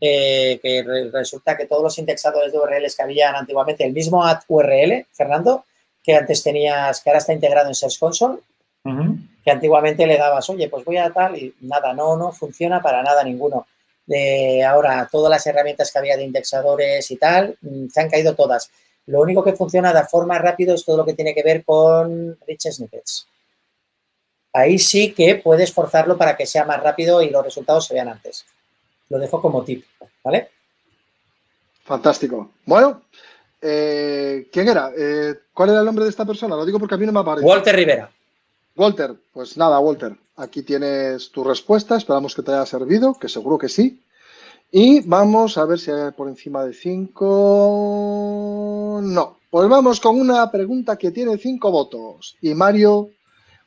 S2: que resulta que todos los indexadores de URLs que habían antiguamente, el mismo at URL, Fernando, que antes tenías, que ahora está integrado en Search Console, que antiguamente le dabas, oye, pues voy a tal y nada, no, no funciona para nada ninguno. De ahora, todas las herramientas que había de indexadores y tal, mm, se han caído todas. Lo único que funciona de forma rápida es todo lo que tiene que ver con rich snippets. Ahí sí que puedes forzarlo para que sea más rápido y los resultados se vean antes. Lo dejo como tip, ¿vale?
S1: Fantástico. Bueno, eh, ¿quién era? Eh, ¿Cuál era el nombre de esta persona? Lo digo porque a mí no me aparece.
S2: Walter Rivera.
S1: Walter, pues nada, Walter, aquí tienes tu respuesta, esperamos que te haya servido, que seguro que sí. Y vamos a ver si hay por encima de 5. No, pues vamos con una pregunta que tiene 5 votos. Y Mario,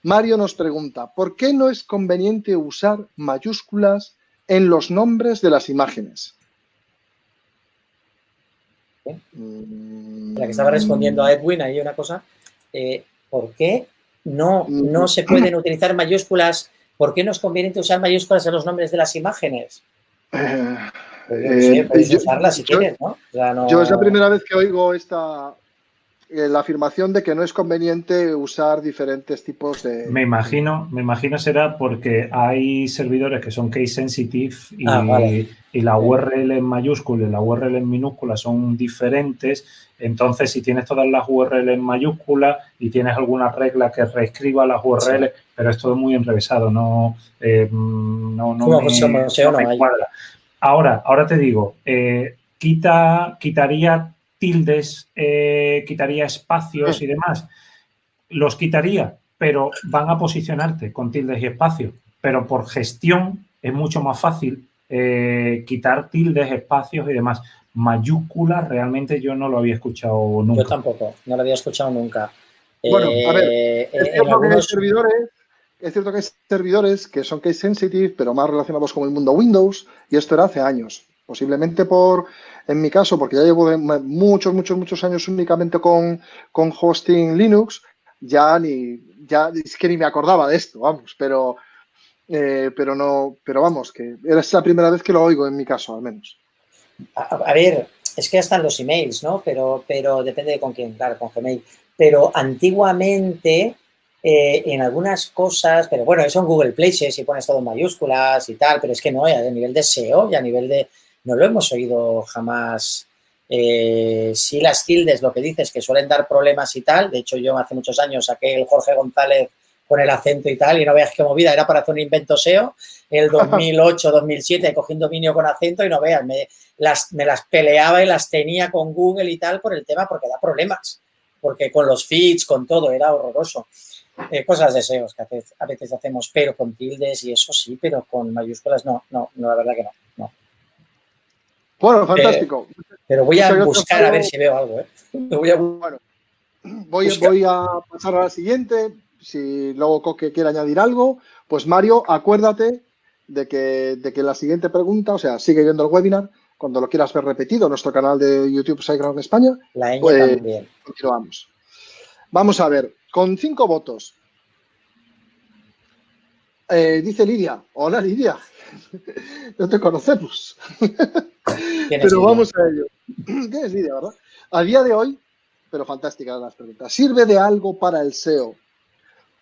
S1: Mario nos pregunta, ¿por qué no es conveniente usar mayúsculas en los nombres de las imágenes?
S2: La que estaba respondiendo a Edwin, ahí una cosa. Eh, ¿Por qué no, no se pueden utilizar mayúsculas. ¿Por qué no es conveniente usar mayúsculas en los nombres de las imágenes? Eh,
S1: eh, puedes usarlas si quieres, ¿no? Yo es la primera vez que oigo esta, eh, la afirmación de que no es conveniente usar diferentes tipos de.
S3: Me imagino, me imagino será porque hay servidores que son case sensitive y, ah, y la URL en mayúscula y la URL en minúscula son diferentes. Entonces, si tienes todas las URL en mayúscula y tienes alguna regla que reescriba las URL, pero es todo muy enrevesado, no, eh, no, no, me, cuadra. Ahora, ahora te digo, eh, quita, quitaría tildes, eh, quitaría espacios y demás. Los quitaría, pero van a posicionarte con tildes y espacios. Pero por gestión es mucho más fácil eh, quitar tildes, espacios y demás. Mayúsculas realmente yo no lo había escuchado nunca.
S2: Yo tampoco, no lo había escuchado nunca.
S1: Bueno, a ver, eh, es cierto, que hay servidores, es cierto que hay servidores que son case sensitive, pero más relacionados con el mundo Windows, y esto era hace años. Posiblemente por, en mi caso, porque ya llevo muchos, muchos, muchos años únicamente con, con hosting Linux, ya ni, ya es que ni me acordaba de esto, vamos, pero, eh, pero no, pero vamos, que es la primera vez que lo oigo en mi caso, al menos.
S2: A, ver, es que están los emails, ¿no? Pero, pero depende de con quién, claro, con Gmail. Pero antiguamente, eh, en algunas cosas, pero bueno, eso en Google Places y pones todo en mayúsculas y tal, pero es que no, a nivel de SEO y a nivel de, no lo hemos oído jamás. Eh, sí, las tildes, lo que dices, que suelen dar problemas y tal. De hecho, yo hace muchos años saqué el Jorge González con el acento y tal, y no veas qué movida, era para hacer un invento SEO. El 2008, 2007, cogí un dominio con acento y no veas, me las, me las peleaba y las tenía con Google y tal por el tema, porque da problemas. Porque con los feeds, con todo, era horroroso. Eh, cosas de SEO que a veces hacemos, pero con tildes y eso sí, pero con mayúsculas no, no, no la verdad que no. no.
S1: Bueno, eh, fantástico.
S2: pero voy a buscar a ver si veo algo. ¿eh? Voy a...
S1: Bueno, voy, a pasar a la siguiente. Si luego Coque quiere añadir algo, pues Mario, acuérdate de que, de que la siguiente pregunta, o sea, sigue viendo el webinar, cuando lo quieras ver repetido, nuestro canal de YouTube SiteGround España.
S2: La pues, también.
S1: Continuamos. Vamos a ver, con cinco votos. Eh, dice Lidia. Hola Lidia. no te conocemos. pero vamos a ello. ¿Qué es Lidia, verdad? A día de hoy, pero fantásticas las preguntas. ¿Sirve de algo para el SEO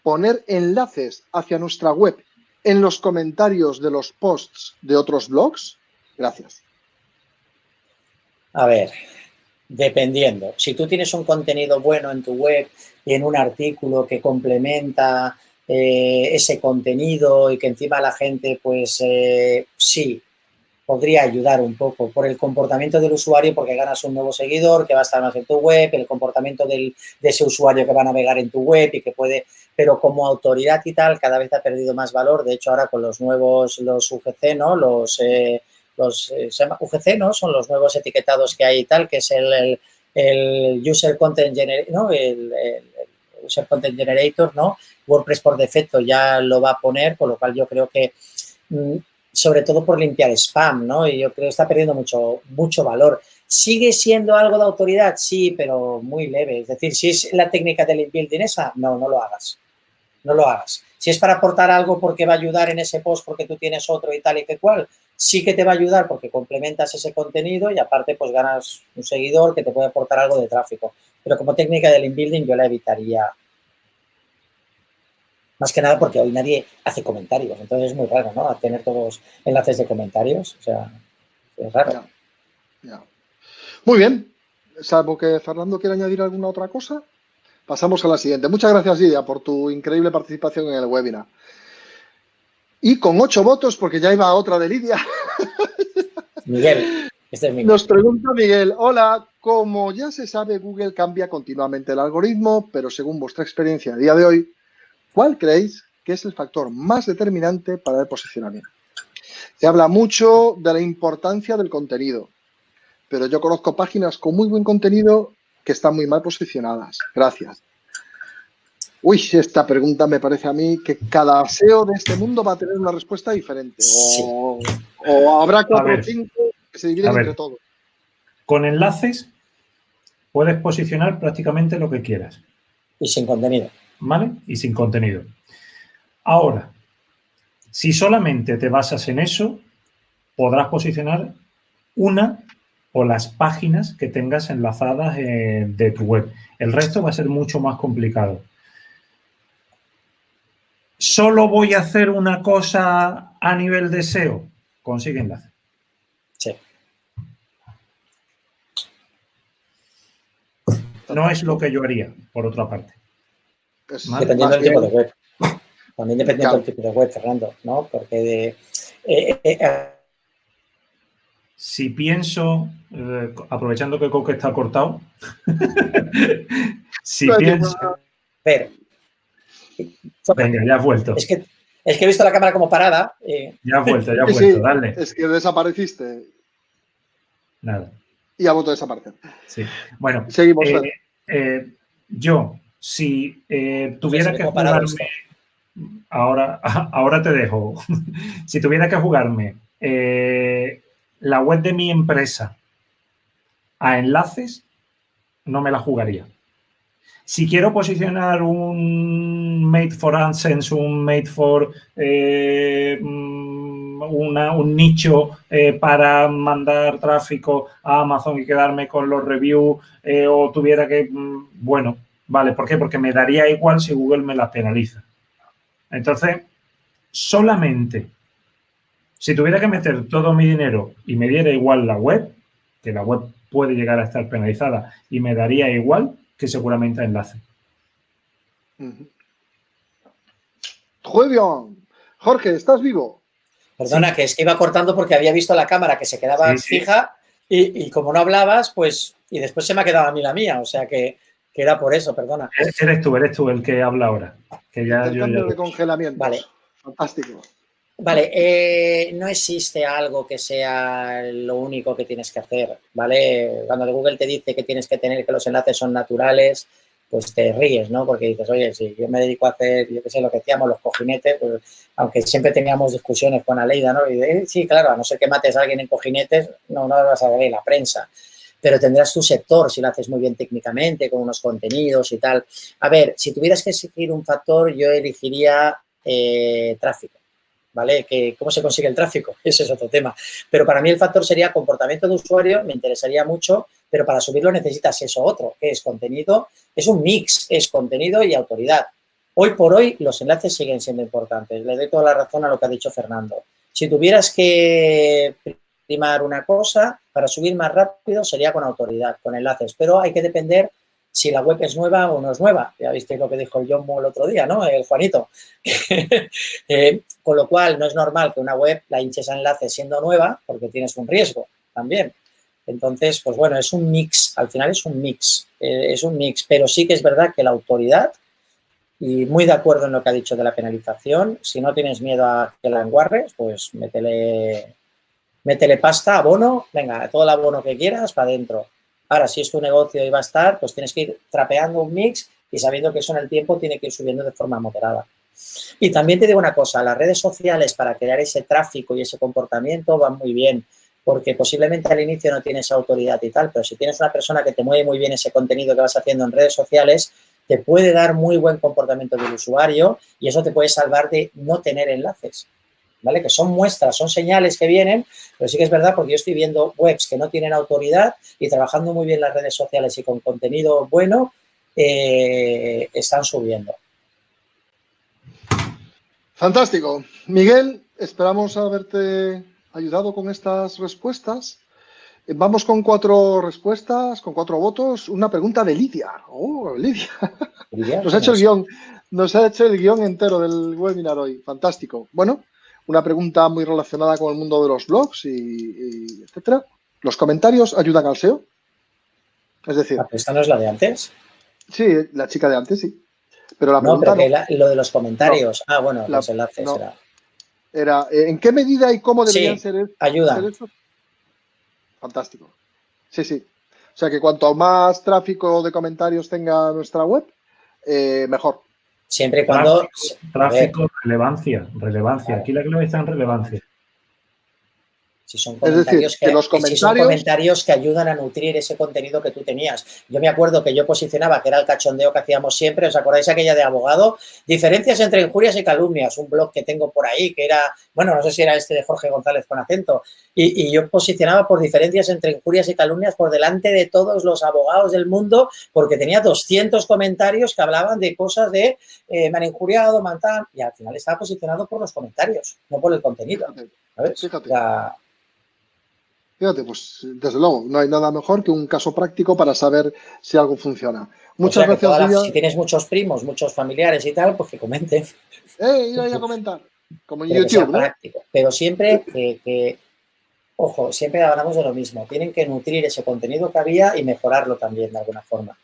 S1: poner enlaces hacia nuestra web en los comentarios de los posts de otros blogs? Gracias.
S2: A ver, dependiendo. Si tú tienes un contenido bueno en tu web y en un artículo que complementa eh, ese contenido y que encima la gente, pues eh, sí, podría ayudar un poco por el comportamiento del usuario, porque ganas un nuevo seguidor que va a estar más en tu web, el comportamiento de ese usuario que va a navegar en tu web y que puede, pero como autoridad y tal, cada vez ha perdido más valor. De hecho, ahora con los nuevos, los UGC, ¿no? Los, eh, los UGC, ¿no? Son los nuevos etiquetados que hay y tal, que es el, el, User Content Generator, ¿no? El, User Content Generator, ¿no? WordPress por defecto ya lo va a poner, con lo cual yo creo que mm, sobre todo por limpiar spam, ¿no? Y yo creo que está perdiendo mucho, mucho valor. ¿Sigue siendo algo de autoridad? Sí, pero muy leve. Es decir, si es la técnica del building esa, no, no lo hagas. No lo hagas. Si es para aportar algo porque va a ayudar en ese post porque tú tienes otro y tal y que cual, sí que te va a ayudar porque complementas ese contenido y aparte pues ganas un seguidor que te puede aportar algo de tráfico. Pero como técnica del inbuilding yo la evitaría más que nada porque hoy nadie hace comentarios, entonces es muy raro, ¿no? tener todos enlaces de comentarios, o sea, es raro.
S1: Muy bien, salvo que Fernando quiere añadir alguna otra cosa, pasamos a la siguiente. Muchas gracias, Lidia, por tu increíble participación en el webinar. Y con ocho votos, porque ya iba otra de Lidia.
S2: Miguel, este es Miguel.
S1: Nos pregunta Miguel, hola, como ya se sabe, Google cambia continuamente el algoritmo, pero según vuestra experiencia a día de hoy, ¿cuál creéis que es el factor más determinante para el posicionamiento? Se habla mucho de la importancia del contenido, pero yo conozco páginas con muy buen contenido que están muy mal posicionadas. Gracias. Uy, esta pregunta me parece a mí que cada SEO de este mundo va a tener una respuesta diferente. O, habrá cuatro o cinco que se dividen entre todos.
S3: Con enlaces puedes posicionar prácticamente lo que quieras.
S2: Y sin contenido.
S3: ¿Vale? Y sin contenido. Ahora, si solamente te basas en eso, podrás posicionar una o las páginas que tengas enlazadas eh, de tu web. El resto va a ser mucho más complicado solo voy a hacer una cosa a nivel de SEO, consigue enlace.
S2: Sí.
S3: No es lo que yo haría, por otra parte.
S2: Dependiendo del tipo de web. También dependiendo del tipo de web, Fernando, ¿no? Porque de, eh, eh, eh,
S3: si pienso, aprovechando que Coque está cortado, si pienso...
S2: Pero,
S3: Venga, ya has vuelto.
S2: Es que, es que he visto la cámara como parada.
S3: Ya has vuelto, ya has vuelto, dale.
S1: Es que desapareciste.
S3: Nada.
S1: Y ha vuelto a desaparecer.
S3: Sí. Bueno,
S1: seguimos.
S3: Eh, eh, yo, si eh, tuviera que jugarme. Ahora, ahora te dejo. si tuviera que jugarme la web de mi empresa a enlaces, no me la jugaría. Si quiero posicionar un Made for AdSense, un Made for eh, mm, un nicho eh, para mandar tráfico a Amazon y quedarme con los reviews eh, o tuviera que, mm, bueno, vale, ¿por qué? Porque me daría igual si Google me la penaliza. Entonces, solamente si tuviera que meter todo mi dinero y me diera igual la web, que la web puede llegar a estar penalizada y me daría igual, que seguramente enlace.
S1: Muy bien. Jorge, ¿estás vivo?
S2: Perdona, que es que iba cortando porque había visto la cámara que se quedaba fija y, como no hablabas, pues, y después se me ha quedado a mí la mía, o sea que, era por eso, perdona.
S3: Eres tú, eres tú el que habla ahora. Que ya,
S1: el cambio de congelamiento.
S2: Vale.
S1: Fantástico.
S2: Vale, eh, no existe algo que sea lo único que tienes que hacer, ¿vale? Cuando Google te dice que tienes que tener que los enlaces son naturales, pues te ríes, ¿no? Porque dices, oye, si yo me dedico a hacer, yo qué sé, lo que decíamos, los cojinetes, pues, aunque siempre teníamos discusiones con Aleida, ¿no? Y de, sí, claro, a no ser que mates a alguien en cojinetes, no, no vas a ver la prensa. Pero tendrás tu sector si lo haces muy bien técnicamente, con unos contenidos y tal. A ver, si tuvieras que elegir un factor, yo elegiría eh, tráfico ¿vale? Que, ¿Cómo se consigue el tráfico? Ese es otro tema. Pero para mí el factor sería comportamiento de usuario, me interesaría mucho, pero para subirlo necesitas eso otro, que es contenido, es un mix, es contenido y autoridad. Hoy por hoy los enlaces siguen siendo importantes. Le doy toda la razón a lo que ha dicho Fernando. Si tuvieras que una cosa, para subir más rápido sería con autoridad, con enlaces, pero hay que depender si la web es nueva o no es nueva. Ya visteis lo que dijo el John el otro día, ¿no? El Juanito. Eh, con lo cual, no es normal que una web la hinches a enlace siendo nueva porque tienes un riesgo también. Entonces, pues bueno, es un mix, al final es un mix, eh, es un mix, pero sí que es verdad que la autoridad, y muy de acuerdo en lo que ha dicho de la penalización, si no tienes miedo a que la enguarres, pues métele, métele pasta, abono, venga, todo el abono que quieras para adentro. Ahora, si es tu negocio y va a estar, pues tienes que ir trapeando un mix y sabiendo que eso en el tiempo tiene que ir subiendo de forma moderada. Y también te digo una cosa, las redes sociales para crear ese tráfico y ese comportamiento van muy bien, porque posiblemente al inicio no tienes autoridad y tal, pero si tienes una persona que te mueve muy bien ese contenido que vas haciendo en redes sociales, te puede dar muy buen comportamiento del usuario y eso te puede salvar de no tener enlaces. ¿Vale? Que son muestras, son señales que vienen, pero sí que es verdad porque yo estoy viendo webs que no tienen autoridad y trabajando muy bien las redes sociales y con contenido bueno, eh, están subiendo.
S1: Fantástico. Miguel, esperamos haberte ayudado con estas respuestas. Eh, vamos con cuatro respuestas, con cuatro votos. Una pregunta de Lidia. Oh, Lidia. Nos ha hecho el guion, nos ha hecho el guion entero del webinar hoy. Fantástico. Bueno, una pregunta muy relacionada con el mundo de los blogs y, etcétera. ¿Los comentarios ayudan al SEO? Es decir...
S2: ¿Esta no es la de antes?
S1: Sí, la chica de antes, sí. Pero la
S2: no, pero lo de los comentarios. ah, bueno, los enlaces era.
S1: Era, eh, ¿en qué medida y cómo deberían ser,
S2: ayuda.
S1: Fantástico. Sí, sí. O sea que cuanto más tráfico de comentarios tenga nuestra web, eh, mejor.
S2: Siempre y cuando...
S3: Tráfico, relevancia, relevancia. Aquí la clave está en relevancia.
S2: Si son comentarios, que, los comentarios... que ayudan a nutrir ese contenido que tú tenías. Yo me acuerdo que yo posicionaba, que era el cachondeo que hacíamos siempre, ¿os acordáis aquella de abogado? Diferencias entre injurias y calumnias, un blog que tengo por ahí, que era, bueno, no sé si era este de Jorge González con acento, y, yo posicionaba por diferencias entre injurias y calumnias por delante de todos los abogados del mundo, porque tenía 200 comentarios que hablaban de cosas de eh, me han injuriado, mantan, y al final estaba posicionado por los comentarios, no por el contenido.
S1: Fíjate, pues desde luego, no hay nada mejor que un caso práctico para saber si algo funciona. Muchas gracias.
S2: si tienes muchos primos, muchos familiares y tal, pues que comenten.
S1: ¡Eh! Ir a comentar. Como en YouTube, ¿no?
S2: Pero siempre que, ojo, siempre hablamos de lo mismo. Tienen que nutrir ese contenido que había y mejorarlo también de alguna forma.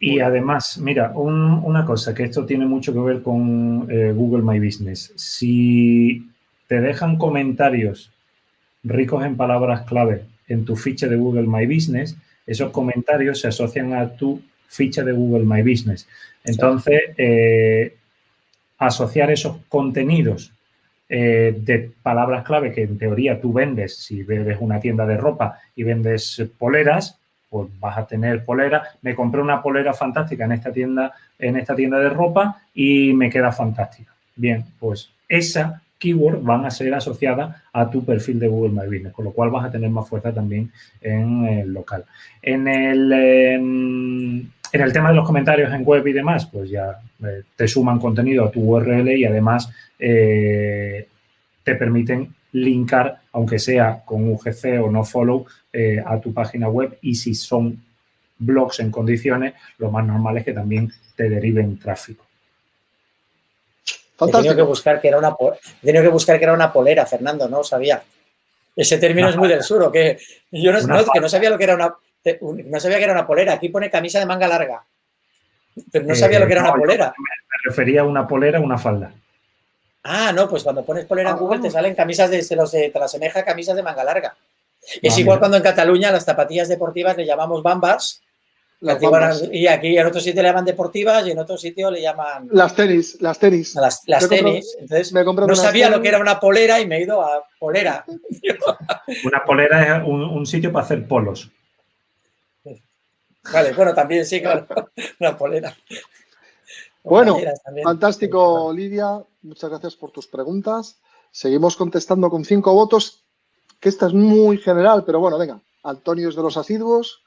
S3: Y además, mira, una cosa, que esto tiene mucho que ver con eh, Google My Business. Si te dejan comentarios ricos en palabras clave en tu ficha de Google My Business, esos comentarios se asocian a tu ficha de Google My Business. Entonces, eh, asociar esos contenidos eh, de palabras clave que en teoría tú vendes, si ves una tienda de ropa y vendes poleras, pues vas a tener polera. Me compré una polera fantástica en esta tienda, en esta tienda de ropa y me queda fantástica. Bien, pues esa keyword van a ser asociadas a tu perfil de Google My Business, con lo cual vas a tener más fuerza también en el local. En el, em, en el tema de los comentarios en web y demás, pues ya eh, te suman contenido a tu URL y además eh, te permiten linkar, aunque sea con UGC o no follow, eh, a tu página web y si son blogs en condiciones, lo más normal es que también te deriven tráfico.
S2: He tenido que buscar que era una que buscar que era una polera, Fernando, no sabía. Ese término es muy del sur, ¿o qué? Yo no, que no sabía lo que era una no sabía que era una polera. Aquí pone camisa de manga larga. Pero no sabía lo que era una eh, polera.
S3: Me refería a una polera, una falda.
S2: Ah, no, pues cuando pones polera en Google te ah. salen camisas de, se, los, te las asemeja a camisas de manga larga. Es igual cuando en Cataluña las zapatillas deportivas le llamamos bambas y aquí en otro sitio le llaman deportivas y en otro sitio le llaman...
S1: Las tenis, las tenis.
S2: Las, tenis. Entonces, no sabía lo que era una polera y me he ido a polera.
S3: una polera es un, sitio para hacer polos.
S2: Vale, bueno, también sí, claro. Una polera.
S1: Bueno, fantástico, Lidia. Muchas gracias por tus preguntas. Seguimos contestando con cinco votos, que esta es muy general, pero bueno, venga. Antonio es de los asiduos.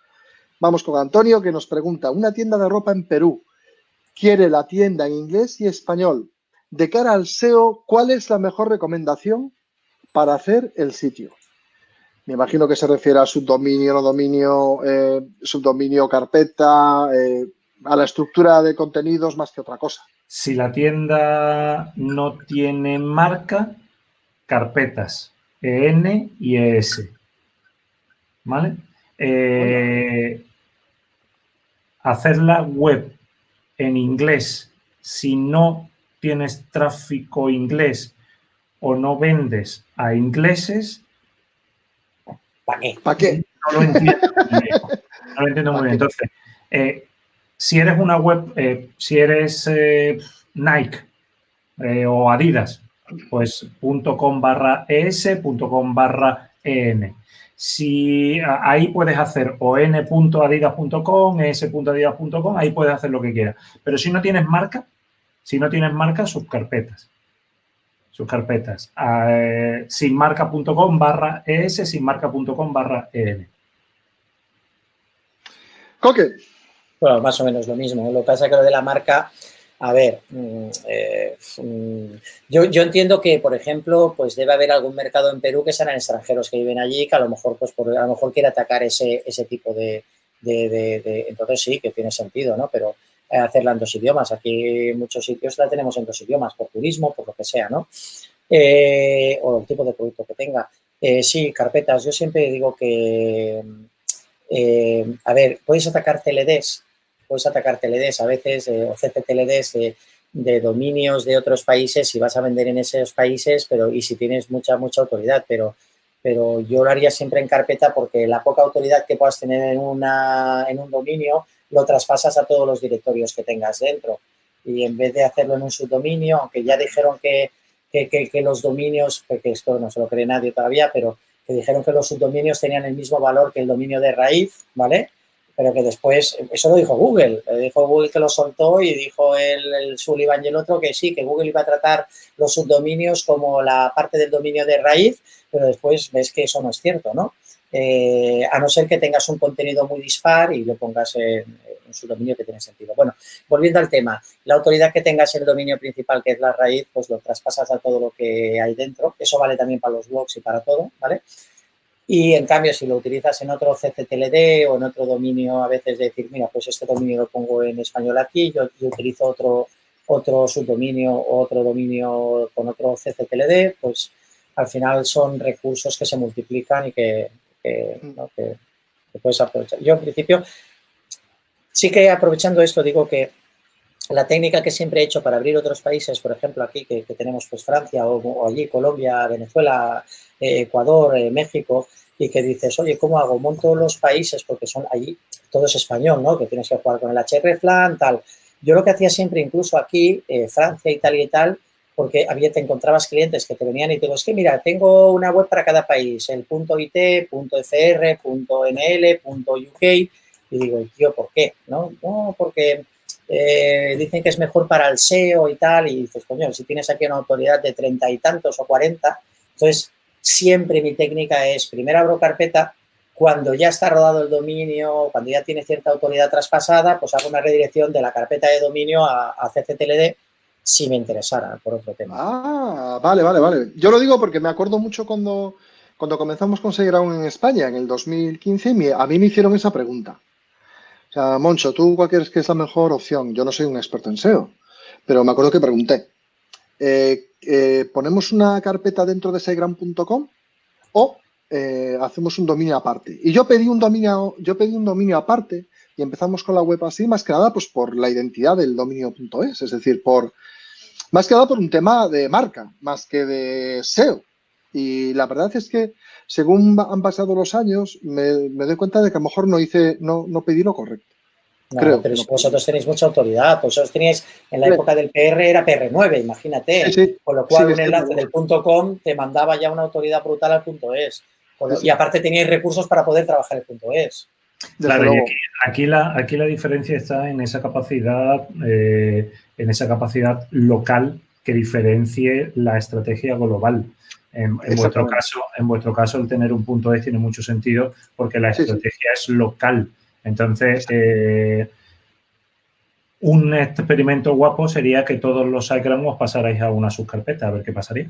S1: Vamos con Antonio que nos pregunta, una tienda de ropa en Perú quiere la tienda en inglés y español. De cara al SEO, ¿cuál es la mejor recomendación para hacer el sitio? Me imagino que se refiere a subdominio, no dominio, eh, subdominio, carpeta, eh, a la estructura de contenidos más que otra cosa.
S3: Si la tienda no tiene marca, carpetas EN y ES. ¿Vale? Eh, hacer la web en inglés si no tienes tráfico inglés o no vendes a ingleses,
S2: ¿para qué?
S1: ¿Para qué?
S3: No lo entiendo muy bien. No lo entiendo muy bien. Entonces, eh, si eres una web, eh, si eres eh, Nike o Adidas, pues .com barra es, .com barra en. Si ahí puedes hacer o n.adidas.com, s.adidas.com, ahí puedes hacer lo que quieras. Pero si no tienes marca, si no tienes marca, subcarpetas. Subcarpetas. Eh, sinmarca.com barra es, sinmarca.com barra en.
S1: Coque.
S2: Bueno, más o menos lo mismo. Lo que pasa es que lo de la marca a ver, mm, eh, mm, yo, entiendo que, por ejemplo, pues debe haber algún mercado en Perú que sean extranjeros que viven allí, que a lo mejor, pues por, a lo mejor quiere atacar ese, ese tipo de, Entonces sí, que tiene sentido, ¿no? Pero eh, hacerla en dos idiomas. Aquí en muchos sitios la tenemos en dos idiomas, por turismo, por lo que sea, ¿no? Eh, o el tipo de producto que tenga. sí, carpetas. Yo siempre digo que, a ver, puedes atacar CLDs puedes atacar TLDs a veces eh, o CCTLDs de, de, dominios de otros países si vas a vender en esos países pero y si tienes mucha, mucha autoridad, pero, pero yo lo haría siempre en carpeta porque la poca autoridad que puedas tener en, una, en un dominio lo traspasas a todos los directorios que tengas dentro. Y en vez de hacerlo en un subdominio, aunque ya dijeron que, que, que los dominios, porque esto no se lo cree nadie todavía, pero que dijeron que los subdominios tenían el mismo valor que el dominio de raíz, ¿vale? Pero que después, eso lo dijo Google, dijo Google que lo soltó y dijo el, Sullivan y el otro que sí, que Google iba a tratar los subdominios como la parte del dominio de raíz, pero después ves que eso no es cierto, ¿no? Eh, a no ser que tengas un contenido muy dispar y lo pongas en, un subdominio que tiene sentido. Bueno, volviendo al tema, la autoridad que tengas en el dominio principal, que es la raíz, pues lo traspasas a todo lo que hay dentro. Eso vale también para los blogs y para todo, ¿vale? Y en cambio, si lo utilizas en otro CCTLD o en otro dominio, a veces decir, mira, pues este dominio lo pongo en español aquí, yo, utilizo otro, otro subdominio o otro dominio con otro CCTLD, pues al final son recursos que se multiplican y que, puedes aprovechar. Yo, en principio, sí que aprovechando esto, digo que la técnica que siempre he hecho para abrir otros países, por ejemplo, aquí que, tenemos pues Francia o, allí Colombia, Venezuela, eh, Ecuador, eh, México, y que dices, oye, ¿cómo hago? Monto los países porque son allí, todo es español, ¿no? Que tienes que jugar con el HR Flan, tal. Yo lo que hacía siempre, incluso aquí, eh, Francia, Italia y tal, porque había, te encontrabas clientes que te venían y te digo, es que mira, tengo una web para cada país, el punto .it, punto .fr, punto .nl, punto .uk, y digo, tío, ¿por qué? No, no porque eh, dicen que es mejor para el SEO y tal, y dices, coño, si tienes aquí una autoridad de treinta y tantos o cuarenta, entonces siempre mi técnica es, primero abro carpeta, cuando ya está rodado el dominio, cuando ya tiene cierta autoridad traspasada, pues hago una redirección de la carpeta de dominio a, CCTLD si me interesara por otro tema.
S1: Ah, vale, vale, vale. Yo lo digo porque me acuerdo mucho cuando, cuando comenzamos con SiteGround en España en el 2015, a mí me hicieron esa pregunta. O sea, Moncho, ¿tú cuál crees que es la mejor opción? Yo no soy un experto en SEO, pero me acuerdo que pregunté. Eh, eh, ¿Ponemos una carpeta dentro de SiteGround.com o eh, hacemos un dominio aparte? Y yo pedí un dominio, yo pedí un dominio aparte y empezamos con la web así, más que nada pues por la identidad del dominio.es, es decir, por más que nada por un tema de marca, más que de SEO. Y la verdad es que según han pasado los años, me, doy cuenta de que a lo mejor no hice, no, no pedí lo correcto.
S2: Creo pero vosotros tenéis mucha autoridad, vosotros teníais, en la época del PR era PR9, imagínate, con lo cual un enlace del punto .com te mandaba ya una autoridad brutal al punto .es. y aparte teníais recursos para poder trabajar el punto .es.
S3: Claro, y aquí, la, aquí la diferencia está en esa capacidad, eh, en esa capacidad local que diferencie la estrategia global. En, vuestro caso, en vuestro caso, el tener un punto E tiene mucho sentido porque la estrategia es local. Entonces, eh, un experimento guapo sería que todos los SiteGround os pasarais a una subcarpeta, a ver qué pasaría.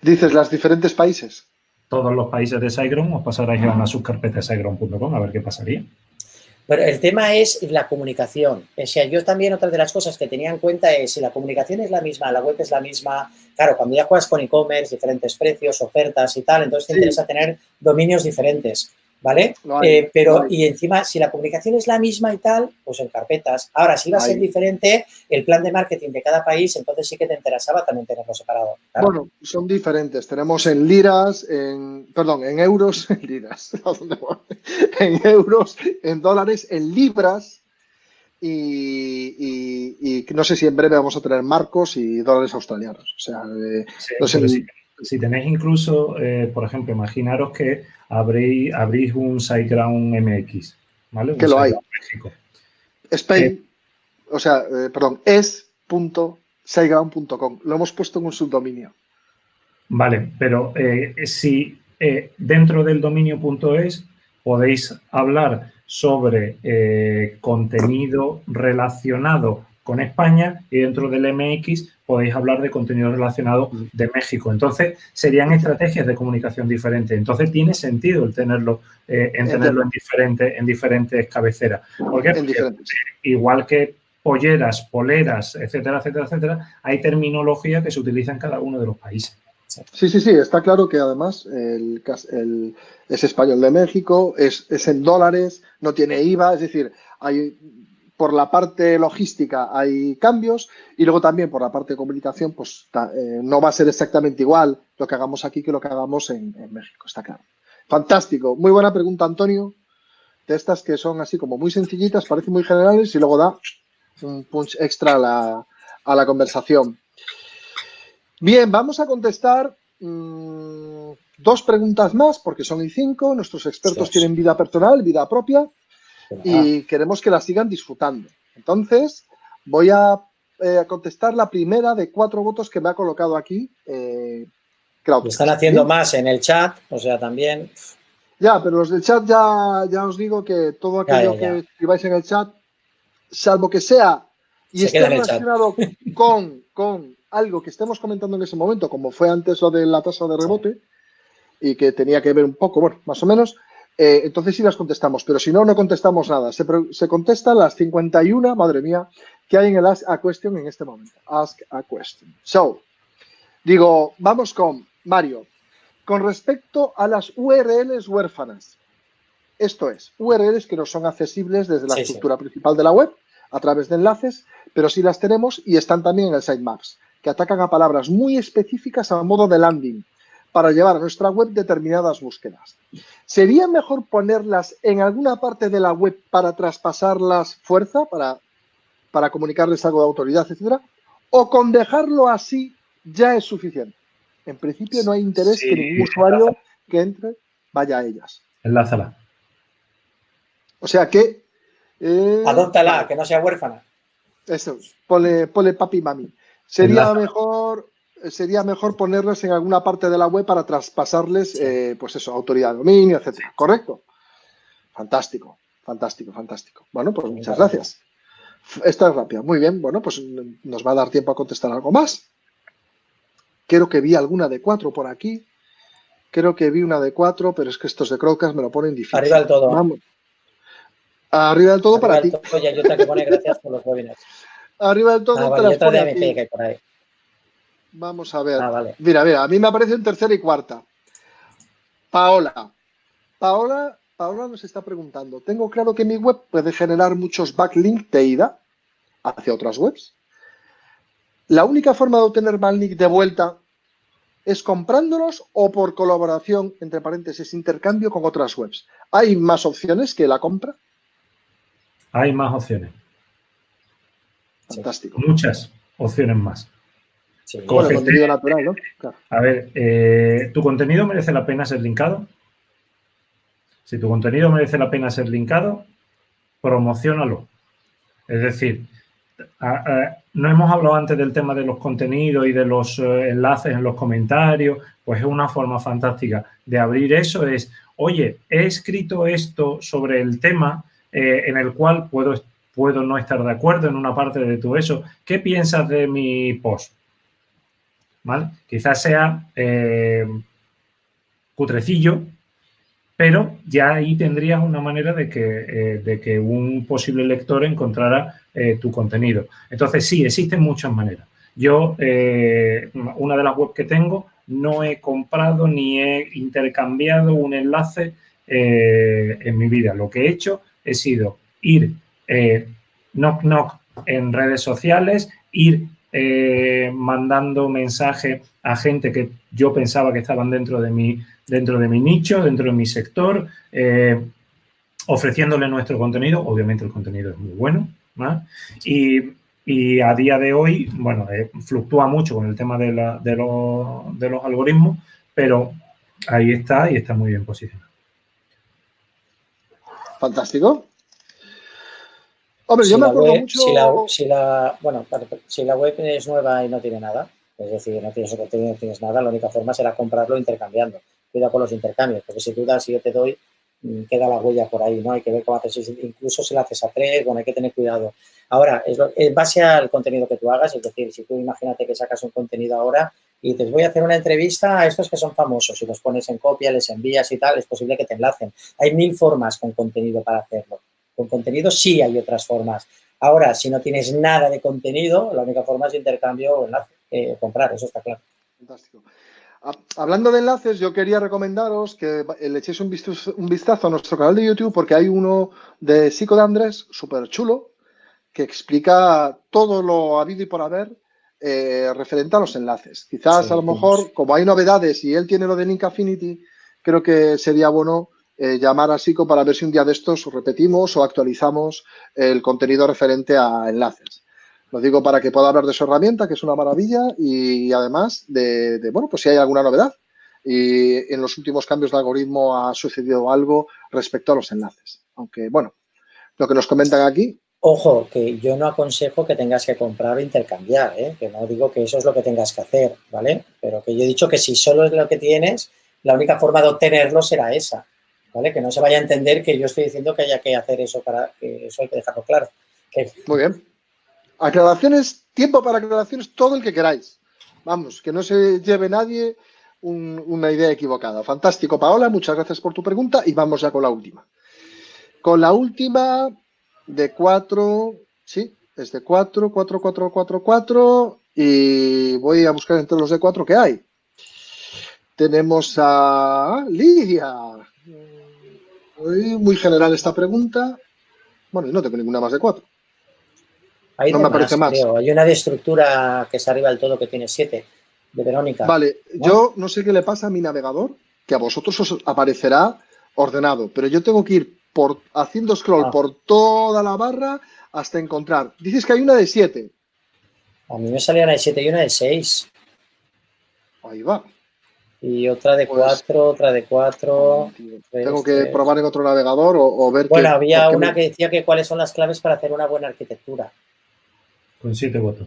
S1: Dices, los diferentes países.
S3: Todos los países de SiteGround os pasarais a una subcarpeta de SiteGround.com, a ver qué pasaría.
S2: Pero el tema es la comunicación. O sea, yo también otra de las cosas que tenía en cuenta es si la comunicación es la misma, la web es la misma. Claro, cuando ya juegas con e-commerce, diferentes precios, ofertas y tal, entonces te interesa tener dominios diferentes. ¿Vale? Eh, pero, y encima, si la comunicación es la misma y tal, pues en carpetas. Ahora, si va a ser diferente el plan de marketing de cada país, entonces sí que te interesaba también tenerlo separado.
S1: Bueno, son diferentes. Tenemos en liras, en, perdón, en euros, en liras, en euros, en dólares, en libras. Y, no sé si en breve vamos a tener marcos y dólares australianos. O sea, eh,
S3: si, tenéis incluso, eh, por ejemplo, imaginaros que abrís, abrís un SiteGround MX, ¿vale?
S1: que lo hay. Spain, eh, o sea, eh, perdón, es.siteground.com. Lo hemos puesto en un subdominio.
S3: Vale, pero eh, si dentro del dominio.es podéis hablar sobre contenido relacionado con España y dentro del MX podéis hablar de contenido relacionado de México. Entonces, serían estrategias de comunicación diferentes. Entonces, tiene sentido el tenerlo, eh, en, tenerlo en, diferentes, en diferentes cabeceras. Porque, igual que polleras, poleras, etcétera, etcétera, etcétera, hay terminología que se utiliza en cada uno de los países.
S1: Sí, sí, sí, está claro que además el, es español de México, es, es en dólares, no tiene IVA, es decir, hay por la parte logística hay cambios y luego también por la parte de comunicación, pues eh, no va a ser exactamente igual lo que hagamos aquí que lo que hagamos en, México, está claro. Fantástico. Muy buena pregunta, Antonio. De estas que son así como muy sencillitas, parecen muy generales y luego da un punch extra a la, conversación. Bien, vamos a contestar mm, dos preguntas más porque son y cinco. Nuestros expertos tienen vida personal, vida propia y queremos que la sigan disfrutando. Entonces, voy a eh, contestar la primera de cuatro votos que me ha colocado aquí. Eh,
S2: Están haciendo más en el chat, o sea, también.
S1: Ya, pero los del chat ya, ya os digo que todo aquello que escribáis en el chat, salvo que sea y esté relacionado con, con algo que estemos comentando en ese momento, como fue antes lo de la tasa de rebote, y que tenía que ver un poco, bueno, más o menos, eh, entonces sí las contestamos, pero si no, no contestamos nada. Se, se, contestan las 51, madre mía, que hay en el Ask a Question en este momento. Ask a Question. So, digo, vamos con Mario. Con respecto a las URLs huérfanas, esto es, URLs que no son accesibles desde la estructura principal de la web a través de enlaces, pero sí las tenemos y están también en el sitemaps, que atacan a palabras muy específicas a modo de landing para llevar a nuestra web determinadas búsquedas. ¿Sería mejor ponerlas en alguna parte de la web para traspasarlas fuerza, para, para comunicarles algo de autoridad, etcétera? o con dejarlo así ya es suficiente. En principio no hay interés que ningún usuario que entre vaya a ellas.
S3: Enlázala.
S1: O sea que...
S2: Eh, Adóptala, que no sea huérfana.
S1: Eso, ponle, papi y mami. Sería mejor sería mejor ponerles en alguna parte de la web para traspasarles, eh, pues eso, autoridad de dominio, etcétera. ¿Correcto? Fantástico, fantástico, fantástico. Bueno, pues muchas gracias. Esta es rápida. Muy bien, bueno, pues nos va a dar tiempo a contestar algo más. Creo que vi alguna de cuatro por aquí. Creo que vi una de cuatro, pero es que estos de Crocas me lo ponen difícil.
S2: Arriba del todo. Vamos.
S1: Arriba del todo para ti.
S2: gracias por los webinars.
S1: Arriba del todo. Ah, Vamos a ver. Ah, mira, mira, a mí me aparece en tercera y cuarta. Paola. Paola Paola nos está preguntando, tengo claro que mi web puede generar muchos backlinks de ida hacia otras webs. La única forma de obtener backlinks de vuelta es comprándolos o por colaboración, entre paréntesis, intercambio con otras webs. ¿Hay más opciones que la compra?
S3: Hay más opciones.
S1: Fantástico.
S3: Muchas opciones más. Contenido natural, ¿no? A ver, eh, ¿tu contenido merece la pena ser linkado? Si tu contenido merece la pena ser linkado, promocionalo. Es decir, no hemos hablado antes del tema de los contenidos y de los eh, enlaces en los comentarios, pues es una forma fantástica de abrir eso, es, oye, he escrito esto sobre el tema eh, en el cual puedo, puedo no estar de acuerdo en una parte de tu eso, ¿qué piensas de mi post? ¿Vale? Quizás sea eh, cutrecillo, pero ya ahí tendrías una manera de que, eh, que un posible lector encontrara eh, tu contenido. Entonces, sí, existen muchas maneras. Yo, una de las webs que tengo, no he comprado ni he intercambiado un enlace en mi vida. Lo que he hecho he sido ir knock knock en redes sociales, ir mandando mensajes a gente que yo pensaba que estaban dentro de mi dentro de mi nicho, dentro de mi sector, eh, ofreciéndole nuestro contenido. Obviamente el contenido es muy bueno. Y, a día de hoy, bueno, eh, fluctúa mucho con el tema de, de, los algoritmos, pero ahí está y está muy bien posicionado.
S1: Fantástico.
S2: Hombre, yo me acuerdo mucho... Si la, bueno, si la web es nueva y no tiene nada, es decir, no tienes contenido, no tienes nada, la única forma será comprarlo intercambiando cuidado con los intercambios, porque si dudas, si yo te doy, mm, queda la huella por ahí, ¿no? Hay que ver cómo haces, incluso si la haces a tres, bueno, hay que tener cuidado. Ahora, es en base al contenido que tú hagas, es decir, si tú imagínate que sacas un contenido ahora y dices, voy a hacer una entrevista a estos que son famosos, y los pones en copia, les envías y tal, es posible que te enlacen. Hay mil formas con contenido para hacerlo. Con contenido sí hay otras formas. Ahora, si no tienes nada de contenido, la única forma es intercambio o enlace, eh, comprar, eso está claro.
S1: Fantástico. Hablando de enlaces, yo quería recomendaros que le echéis un vistazo, a nuestro canal de YouTube porque hay uno de Psico de Andrés, súper chulo, que explica todo lo habido y por haber eh, referente a los enlaces. Quizás a lo mejor, como hay novedades y él tiene lo de Link Affinity, creo que sería bueno eh, llamar a Psico para ver si un día de estos repetimos o actualizamos el contenido referente a enlaces. Lo digo para que pueda hablar de su herramienta, que es una maravilla, y además de, bueno, pues si hay alguna novedad. Y en los últimos cambios de algoritmo ha sucedido algo respecto a los enlaces. Aunque, bueno, lo que nos comentan aquí.
S2: Ojo, que yo no aconsejo que tengas que comprar o intercambiar, ¿eh? que no digo que eso es lo que tengas que hacer, ¿vale? Pero que yo he dicho que si solo es lo que tienes, la única forma de obtenerlo será esa, ¿vale? Que no se vaya a entender que yo estoy diciendo que haya que hacer eso para eso hay que dejarlo claro.
S1: Muy bien. Aclaraciones, tiempo para aclaraciones, todo el que queráis. Vamos, que no se lleve nadie una idea equivocada. Fantástico, Paola, muchas gracias por tu pregunta y vamos ya con la última. Con la última de cuatro, sí, es de cuatro, cuatro, cuatro, cuatro, cuatro y voy a buscar entre los de cuatro que hay. Tenemos a Lidia. Muy general esta pregunta. Bueno, y no tengo ninguna más de cuatro.
S2: Hay no me aparece más. Hay una de estructura que es arriba del todo que tiene siete, de Verónica.
S1: Vale, yo no sé qué le pasa a mi navegador, que a vosotros os aparecerá ordenado, pero yo tengo que ir por haciendo scroll ah. por toda la barra hasta encontrar. Dices que hay una de siete.
S2: A mí me salían de 7 y una de 6.
S1: Ahí va.
S2: Y otra de
S1: Pues-
S2: 4, otra de 4.
S1: Tengo que probar en otro navegador o, o ver
S2: Bueno,
S1: qué-
S2: había una
S1: me-
S2: que decía que cuáles son las claves para hacer una buena arquitectura.
S3: Con siete votos.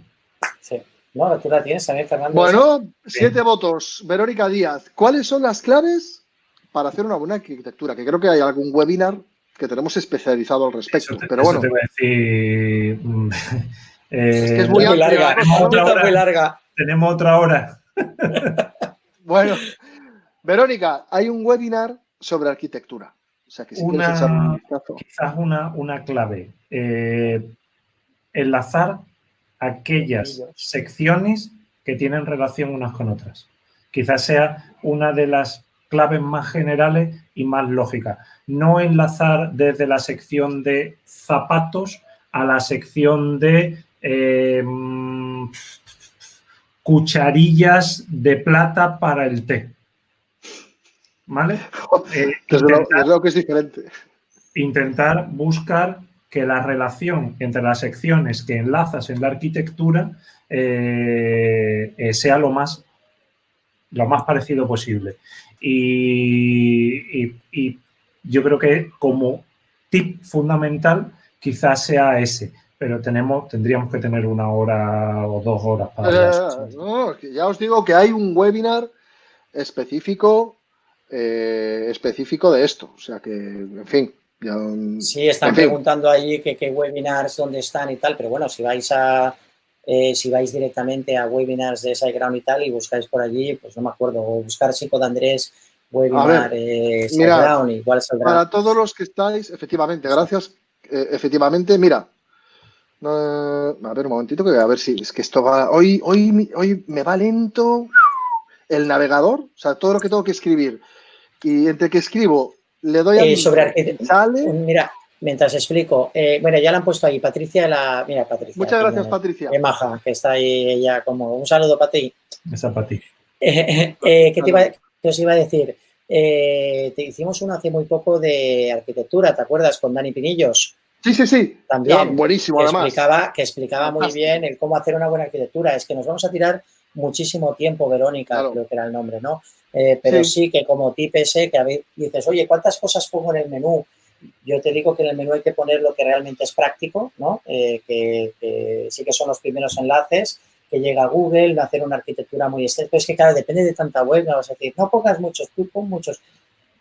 S2: Sí. No, tú la tienes también, Fernando.
S1: Bueno, siete votos. Verónica Díaz, ¿cuáles son las claves para hacer una buena arquitectura? Que creo que hay algún webinar que tenemos especializado al respecto.
S3: Eso te,
S1: Pero
S3: eso
S1: bueno,
S3: te voy a decir.
S1: Es que es
S3: eh,
S1: muy
S2: muy larga. muy
S3: Ahora-
S2: larga.
S3: Tenemos otra hora.
S1: bueno. Verónica, hay un webinar sobre arquitectura. O sea que si
S3: Una-
S1: quieres echar un vistazo.
S3: Quizás una, una clave. eh, enlazar aquellas secciones que tienen relación unas con otras. Quizás sea una de las claves más generales y más lógicas. No enlazar desde la sección de zapatos a la sección de eh, mm, cucharillas de plata para el té. ¿Vale? Eh,
S1: Desde luego,
S3: intentar-
S1: desde luego que es diferente.
S3: intentar buscar que la relación entre las secciones que enlazas en la arquitectura eh, eh, sea lo más, lo más parecido posible. Y, y- y yo creo que como tip fundamental quizás sea ese, pero tenemos, tendríamos que tener una hora o dos horas para.
S1: Eh, no, es que ya os digo que hay un webinar específico eh, específico de esto. O sea que, en fin. ya,
S2: Sí, están
S1: en fin.
S2: preguntando allí que qué webinars, dónde están y tal, pero bueno, si vais a eh, si vais directamente a webinars de SiteGround y tal y buscáis por allí, pues no me acuerdo, o buscar Chico de Andrés, webinar eh,
S1: mira,
S2: SiteGround, igual saldrá.
S1: Para todos los que estáis, efectivamente, gracias. eh, efectivamente, mira. No, a ver, un momentito, que a ver si es que esto va. Hoy, hoy, hoy me va lento el navegador, o sea, todo lo que tengo que escribir. Y entre que escribo, le doy a
S2: Eh,
S1: mi-
S2: sobre arquite-
S1: sale.
S2: Mira, mientras explico, eh, bueno, ya la han puesto ahí, Patricia, la, mira, Patricia.
S1: Muchas gracias,
S2: tiene-
S1: Patricia.
S2: Qué maja, que está ahí ella como, un saludo para ti.
S3: Esa para ti.
S2: Eh, eh, ¿qué, te iba, qué os iba a decir? Eh, te hicimos uno hace muy poco de arquitectura, ¿te acuerdas? Con Dani Pinillos.
S1: Sí, sí, sí.
S2: También.
S1: Ya, buenísimo,
S2: que
S1: además.
S2: explicaba, que explicaba muy bien el cómo hacer una buena arquitectura. Es que nos vamos a tirar muchísimo tiempo, Verónica,
S1: Claro.
S2: creo que era el nombre, ¿no? Eh, pero
S1: Sí.
S2: sí. que como tip ese, que a ver, dices, oye, ¿cuántas cosas pongo en el menú? Yo te digo que en el menú hay que poner lo que realmente es práctico, ¿no? Eh, que, que sí que son los primeros enlaces, que llega a Google, hacer una arquitectura muy estética. Pero es que, claro, depende de tanta web, me vas a decir, no pongas muchos, tú pon muchos.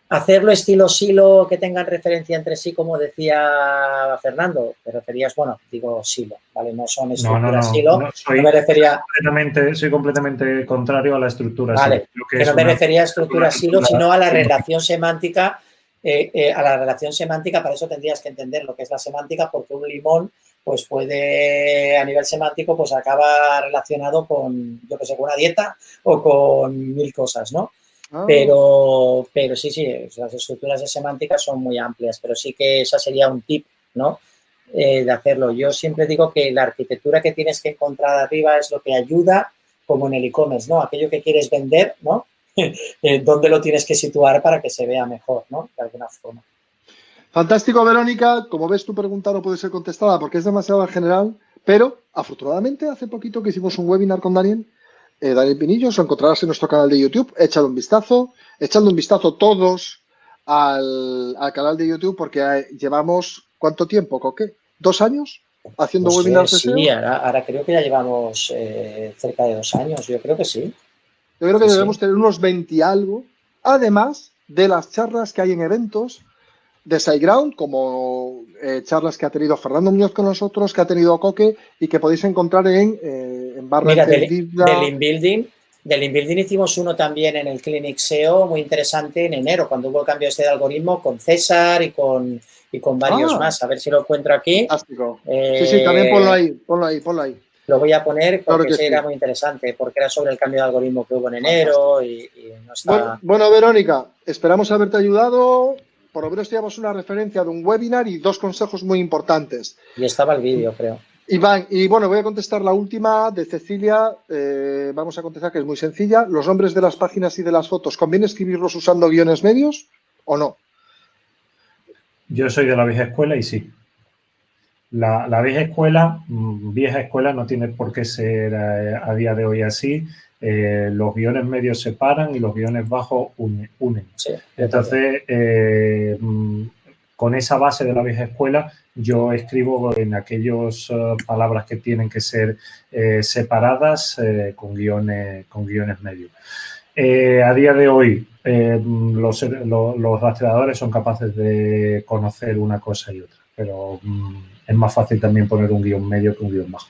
S2: Hacerlo estilo silo, que tengan referencia entre sí, como decía Fernando. Te referías, bueno, digo silo, ¿vale? No son estructuras
S3: no, no.
S2: silo.
S3: no, soy,
S2: No me refería,
S3: completamente, soy completamente contrario a la estructura.
S2: Vale,
S3: sí. Creo que
S2: no me refería a estructura silo, sino a la relación semántica. eh, eh, a la relación semántica, para eso tendrías que entender lo que es la semántica, porque un limón, pues puede, a nivel semántico, pues acaba relacionado con, yo que sé, con una dieta o con mil cosas, ¿no?
S1: Ah,
S2: Pero, pero sí, sí, las estructuras de semántica son muy amplias, pero sí que esa sería un tip, ¿no? Eh, de hacerlo. Yo siempre digo que la arquitectura que tienes que encontrar arriba es lo que ayuda, como en el e-commerce, ¿no? Aquello que quieres vender, ¿no? Eh, ¿Dónde lo tienes que situar para que se vea mejor, ¿no? De alguna forma.
S1: Fantástico, Verónica. Como ves, tu pregunta no puede ser contestada porque es demasiado general, pero afortunadamente hace poquito que hicimos un webinar con Daniel, eh, Daniel Pinillos, lo encontrarás en nuestro canal de YouTube. Échale un vistazo, echando un vistazo todos al, al canal de YouTube porque llevamos, ¿cuánto tiempo, Coque? ¿Dos años haciendo
S2: Pues,
S1: webinars SEO?
S2: sí, ahora, ahora creo que ya llevamos eh, cerca de dos años, yo creo que sí.
S1: Yo creo que
S2: Sí, sí.
S1: debemos tener unos 20 y algo, además de las charlas que hay en eventos de SiteGround, como eh, charlas que ha tenido Fernando Muñoz con nosotros, que ha tenido Coque y que podéis encontrar en, eh, en barra
S2: Mira, del, del inbuilding, del inbuilding hicimos uno también en el Clinic SEO muy interesante en enero, cuando hubo el cambio este de algoritmo con César y con, y con varios
S1: Ah.
S2: más. A ver si lo encuentro aquí.
S1: Fantástico.
S2: Eh,
S1: Sí, sí, también ponlo ahí, ponlo ahí, ponlo ahí.
S2: Lo voy a poner
S1: Claro
S2: porque
S1: sí.
S2: era muy interesante, porque era sobre el cambio de algoritmo que hubo en enero y, y no está...
S1: Bueno, bueno, Verónica, esperamos haberte ayudado. Por lo menos teníamos una referencia de un webinar y dos consejos muy importantes.
S2: Y estaba el vídeo, creo.
S1: Iván, y bueno, voy a contestar la última de Cecilia. eh, vamos a contestar que es muy sencilla. ¿Los nombres de las páginas y de las fotos, conviene escribirlos usando guiones medios o no?
S3: Yo soy de la vieja escuela y sí. La, vieja escuela, mm, vieja escuela no tiene por qué ser eh, a, día de hoy así. Eh, los guiones medios separan y los guiones bajos unen. Entonces, eh, mm, con esa base de la vieja escuela, yo escribo en aquellas palabras que tienen que ser separadas con, guiones, con guiones medios. a día de hoy, los, los, rastreadores son capaces de conocer una cosa y otra, pero es más fácil también poner un guion medio que un guion bajo.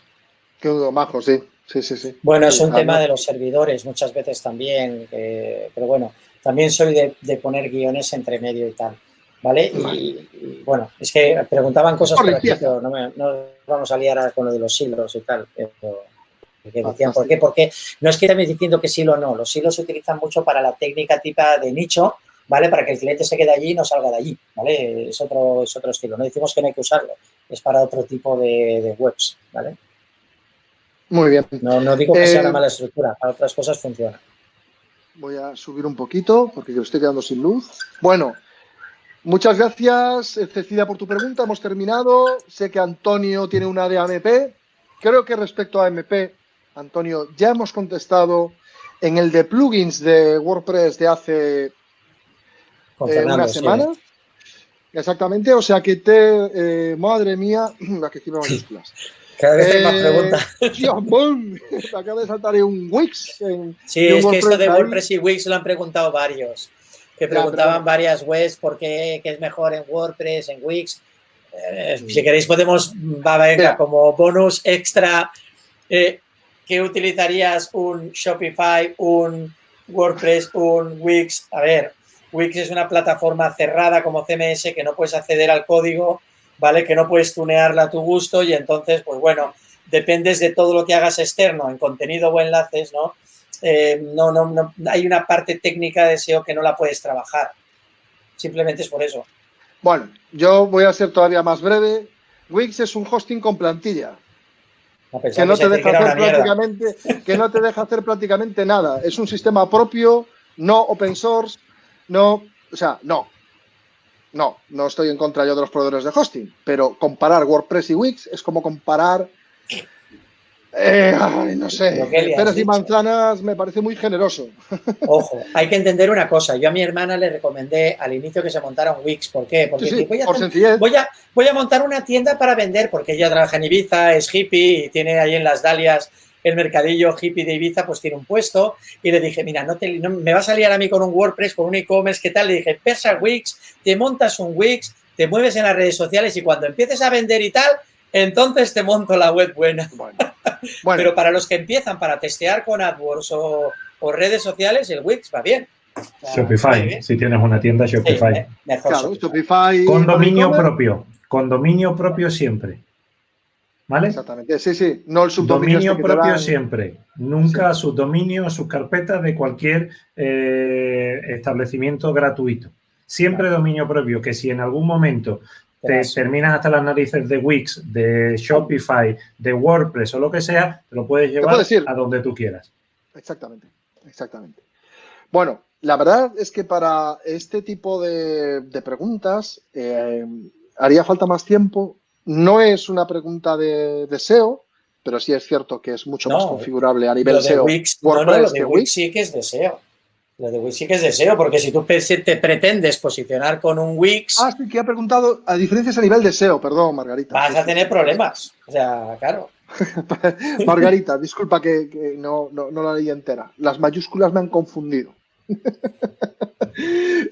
S1: Que un guion bajo, sí. Sí, sí, sí.
S2: Bueno, es un tema de los servidores muchas veces también, pero bueno, también soy de, poner guiones entre medio y tal, ¿vale? Y, bueno, es que preguntaban cosas por aquí, pero no, me, vamos a liar con lo de los hilos y tal. decían, ¿por qué? Porque no es que estén diciendo que sí o no, los hilos se utilizan mucho para la técnica tipa de nicho, ¿vale? Para que el cliente se quede allí y no salga de allí, ¿vale? Es otro, es otro estilo. No decimos que no hay que usarlo, es para otro tipo de, webs, ¿vale?
S1: Muy bien.
S2: No, digo que sea una eh, mala estructura, para otras cosas funciona.
S1: Voy a subir un poquito porque yo estoy quedando sin luz. Bueno, muchas gracias, Cecilia, por tu pregunta. Hemos terminado. Sé que Antonio tiene una de AMP. Creo que respecto a AMP, Antonio, ya hemos contestado en el de plugins de WordPress de hace eh, una semana. Exactamente, o sea que te, eh, madre mía, la que escribe mayúsculas.
S2: Cada vez hay más eh, preguntas.
S1: acaba de saltar un Wix.
S2: sí, es que esto de WordPress y Wix lo han preguntado varios. Que preguntaban varias webs por qué, es mejor en WordPress, en Wix. si queréis podemos, va, venga, como bonus extra, eh, ¿qué utilizarías un Shopify, un WordPress, un Wix? A ver, Wix es una plataforma cerrada como CMS que no puedes acceder al código, ¿vale? Que no puedes tunearla a tu gusto y entonces, pues bueno, dependes de todo lo que hagas externo en contenido o enlaces, ¿no? Eh, no, no, no, hay una parte técnica de SEO que no la puedes trabajar. Simplemente es por eso.
S1: Bueno, yo voy a ser todavía más breve. Wix es un hosting con plantilla. Que no, te deja hacer prácticamente, que no te deja hacer prácticamente nada. Es un sistema propio, no open source, no, o sea, no. No, no estoy en contra yo de los proveedores de hosting, pero comparar WordPress y Wix es como comparar eh, no sé, peras y manzanas me parece muy generoso.
S2: Ojo, hay que entender una cosa. Yo a mi hermana le recomendé al inicio que se montara un Wix. ¿Por qué? Porque voy, a voy, a, voy, a, montar una tienda para vender, porque ella trabaja en Ibiza, es hippie y tiene ahí en las Dalias el mercadillo hippie de Ibiza pues tiene un puesto y le dije, mira, no, te, me vas a liar a mí con un WordPress, con un e-commerce, ¿qué tal? Le dije, pesa Wix, te montas un Wix, te mueves en las redes sociales y cuando empieces a vender y tal, entonces te monto la web buena. Bueno, Pero para los que empiezan para testear con AdWords o, redes sociales, el Wix va bien.
S3: Shopify, si tienes una tienda Shopify.
S1: Shopify.
S3: Con dominio propio, con dominio propio siempre. ¿Vale?
S1: Exactamente, sí, sí, no el
S3: subdominio. Dominio este propio siempre, nunca subdominio, subcarpeta de cualquier eh, establecimiento gratuito. Siempre dominio propio, que si en algún momento te terminas hasta las narices de Wix, de Shopify, de WordPress o lo que sea, te lo puedes llevar a donde tú quieras.
S1: Exactamente, exactamente. Bueno, la verdad es que para este tipo de, preguntas eh, haría falta más tiempo no es una pregunta de deseo, pero sí es cierto que es mucho más configurable a nivel SEO.
S2: Wix, no, no, lo de Wix sí que es deseo. Lo de Wix sí que es deseo, porque si tú te pretendes posicionar con un Wix.
S1: Ah, sí, que ha preguntado a diferencias a nivel de SEO, perdón, Margarita.
S2: Vas a tener problemas. O sea, claro.
S1: Margarita, disculpa que, no, la leí entera. Las mayúsculas me han confundido.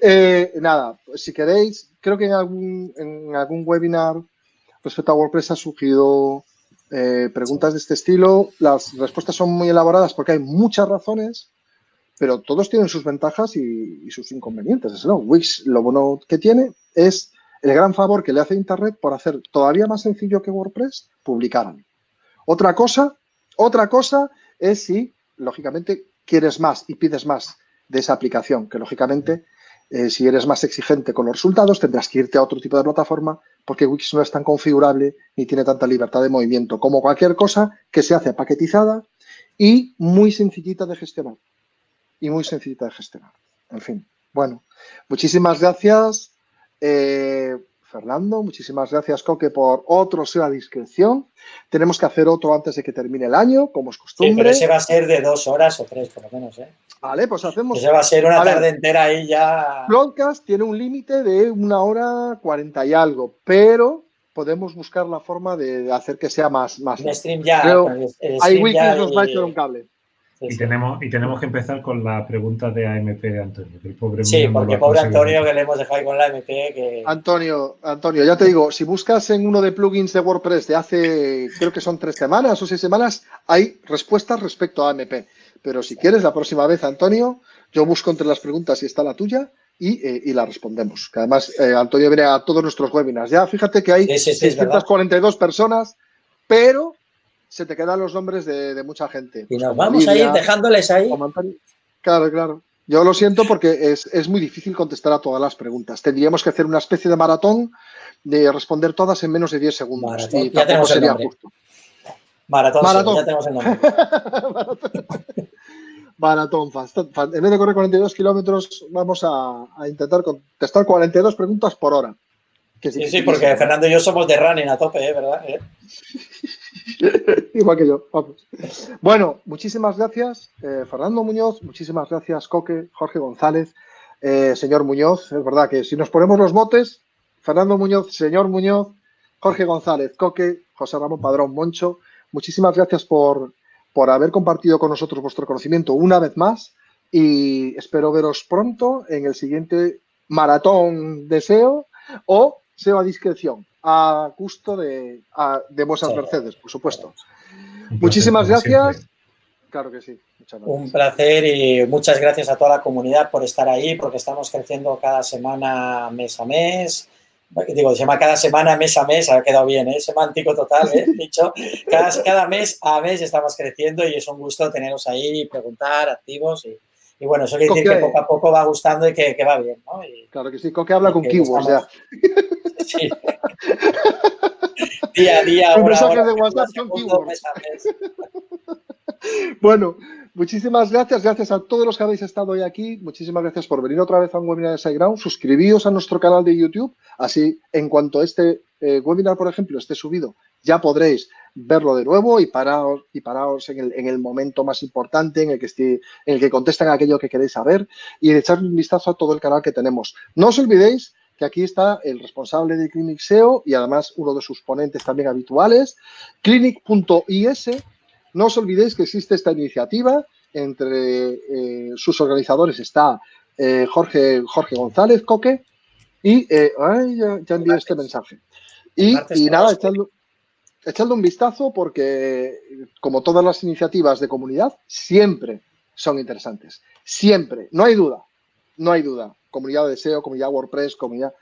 S1: Eh, nada, si queréis, creo que en algún, en algún webinar respecto a WordPress ha surgido eh, preguntas de este estilo. Las respuestas son muy elaboradas porque hay muchas razones, pero todos tienen sus ventajas y, sus inconvenientes. ¿no? Wix lo bueno que tiene es el gran favor que le hace Internet por hacer todavía más sencillo que WordPress publicaran. Otra cosa, otra cosa es si, lógicamente, quieres más y pides más de esa aplicación, que lógicamente eh, si eres más exigente con los resultados, tendrás que irte a otro tipo de plataforma porque Wix no es tan configurable ni tiene tanta libertad de movimiento como cualquier cosa que se hace paquetizada y muy sencillita de gestionar. Y muy sencillita de gestionar. En fin, bueno, muchísimas gracias. Eh, Fernando. Muchísimas gracias, Coque, por otro SEO a discreción. Tenemos que hacer otro antes de que termine el año, como es costumbre. Sí,
S2: pero ese va a ser de dos horas o tres, por lo menos. ¿eh?
S1: Vale, pues hacemos.
S2: Ese va a ser una tarde entera ahí ya.
S1: Broadcast tiene un límite de una hora cuarenta y algo, pero podemos buscar la forma de hacer que sea más. más
S2: el stream ya.
S1: hay wikis nos va a echar un cable.
S3: Y, tenemos, y tenemos que empezar con la pregunta de AMP de Antonio.
S2: el pobre sí, porque pobre Antonio que le hemos dejado con la AMP. Que...
S1: Antonio, Antonio, ya te digo, si buscas en uno de plugins de WordPress de hace, creo que son tres semanas o seis semanas, hay respuestas respecto a AMP. Pero si quieres, la próxima vez, Antonio, yo busco entre las preguntas si está la tuya eh, y, la respondemos. Que además, eh, Antonio viene a todos nuestros webinars. Ya fíjate que hay 642 personas, pero se te quedan los nombres de, mucha gente.
S2: Y nos vamos a ir dejándoles ahí.
S1: Claro, claro. Yo lo siento porque es, muy difícil contestar a todas las preguntas. Tendríamos que hacer una especie de maratón de responder todas en menos de 10 segundos. y
S2: ya tenemos sería el justo. Maratón, maratón. ya tenemos el nombre.
S1: maratón. En vez de correr 42 kilómetros, vamos a, intentar contestar 42 preguntas por hora.
S2: sí, sí, porque Fernando y yo somos de running a tope, ¿eh? ¿verdad? ¿Eh?
S1: Igual que yo, vamos. Bueno, muchísimas gracias, eh, Fernando Muñoz, muchísimas gracias, Coque, Jorge González, señor Muñoz. Es verdad que si nos ponemos los motes, Fernando Muñoz, señor Muñoz, Jorge González, Coque, José Ramón Padrón, Moncho, muchísimas gracias por, por haber compartido con nosotros vuestro conocimiento una vez más y espero veros pronto en el siguiente maratón de SEO o SEO a discreción, a gusto de, de vuestras Mercedes, por supuesto. Muchísimas gracias. Claro que sí.
S2: Un placer y muchas gracias a toda la comunidad por estar ahí, porque estamos creciendo cada semana, mes a mes digo, se llama cada semana, mes a mes, ha quedado bien, ¿eh? semántico total, ¿eh? dicho, cada, cada, mes a mes estamos creciendo y es un gusto teneros ahí, preguntar, activos y, y bueno, eso quiere decir que poco a poco va gustando y que, que va bien, ¿no? Y,
S1: claro que sí, Coque habla con keywords ya. Sí.
S2: día a día,
S1: un mensaje de WhatsApp con keywords. Bueno, muchísimas gracias. Gracias a todos los que habéis estado hoy aquí. Muchísimas gracias por venir otra vez a un webinar de SiteGround. Suscribíos a nuestro canal de YouTube. Así, en cuanto este eh, webinar, por ejemplo, esté subido, ya podréis verlo de nuevo y paraos, y paraos en, el, en el momento más importante en el, que esté, en el que contestan aquello que queréis saber y echar un vistazo a todo el canal que tenemos. No os olvidéis que aquí está el responsable de Clinic SEO y además uno de sus ponentes también habituales, clinic.is, no os olvidéis que existe esta iniciativa. Entre eh, sus organizadores está eh, Jorge, Jorge González Coque y eh, ya, envié este mensaje. Y, nada, echadle, un vistazo porque, como todas las iniciativas de comunidad, siempre son interesantes. Siempre, no hay duda, no hay duda. Comunidad de SEO, comunidad WordPress, comunidad.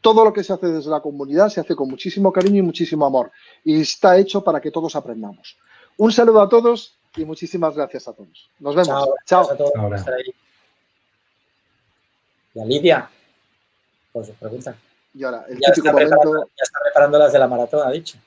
S1: Todo lo que se hace desde la comunidad se hace con muchísimo cariño y muchísimo amor. Y está hecho para que todos aprendamos. Un saludo a todos y muchísimas gracias a todos. Nos vemos. Chao. A todos por estar ahí.
S2: Y a Lidia, por sus preguntas.
S1: Y ahora, el
S2: ya, está momento... ya está preparando las de la maratón, ha dicho.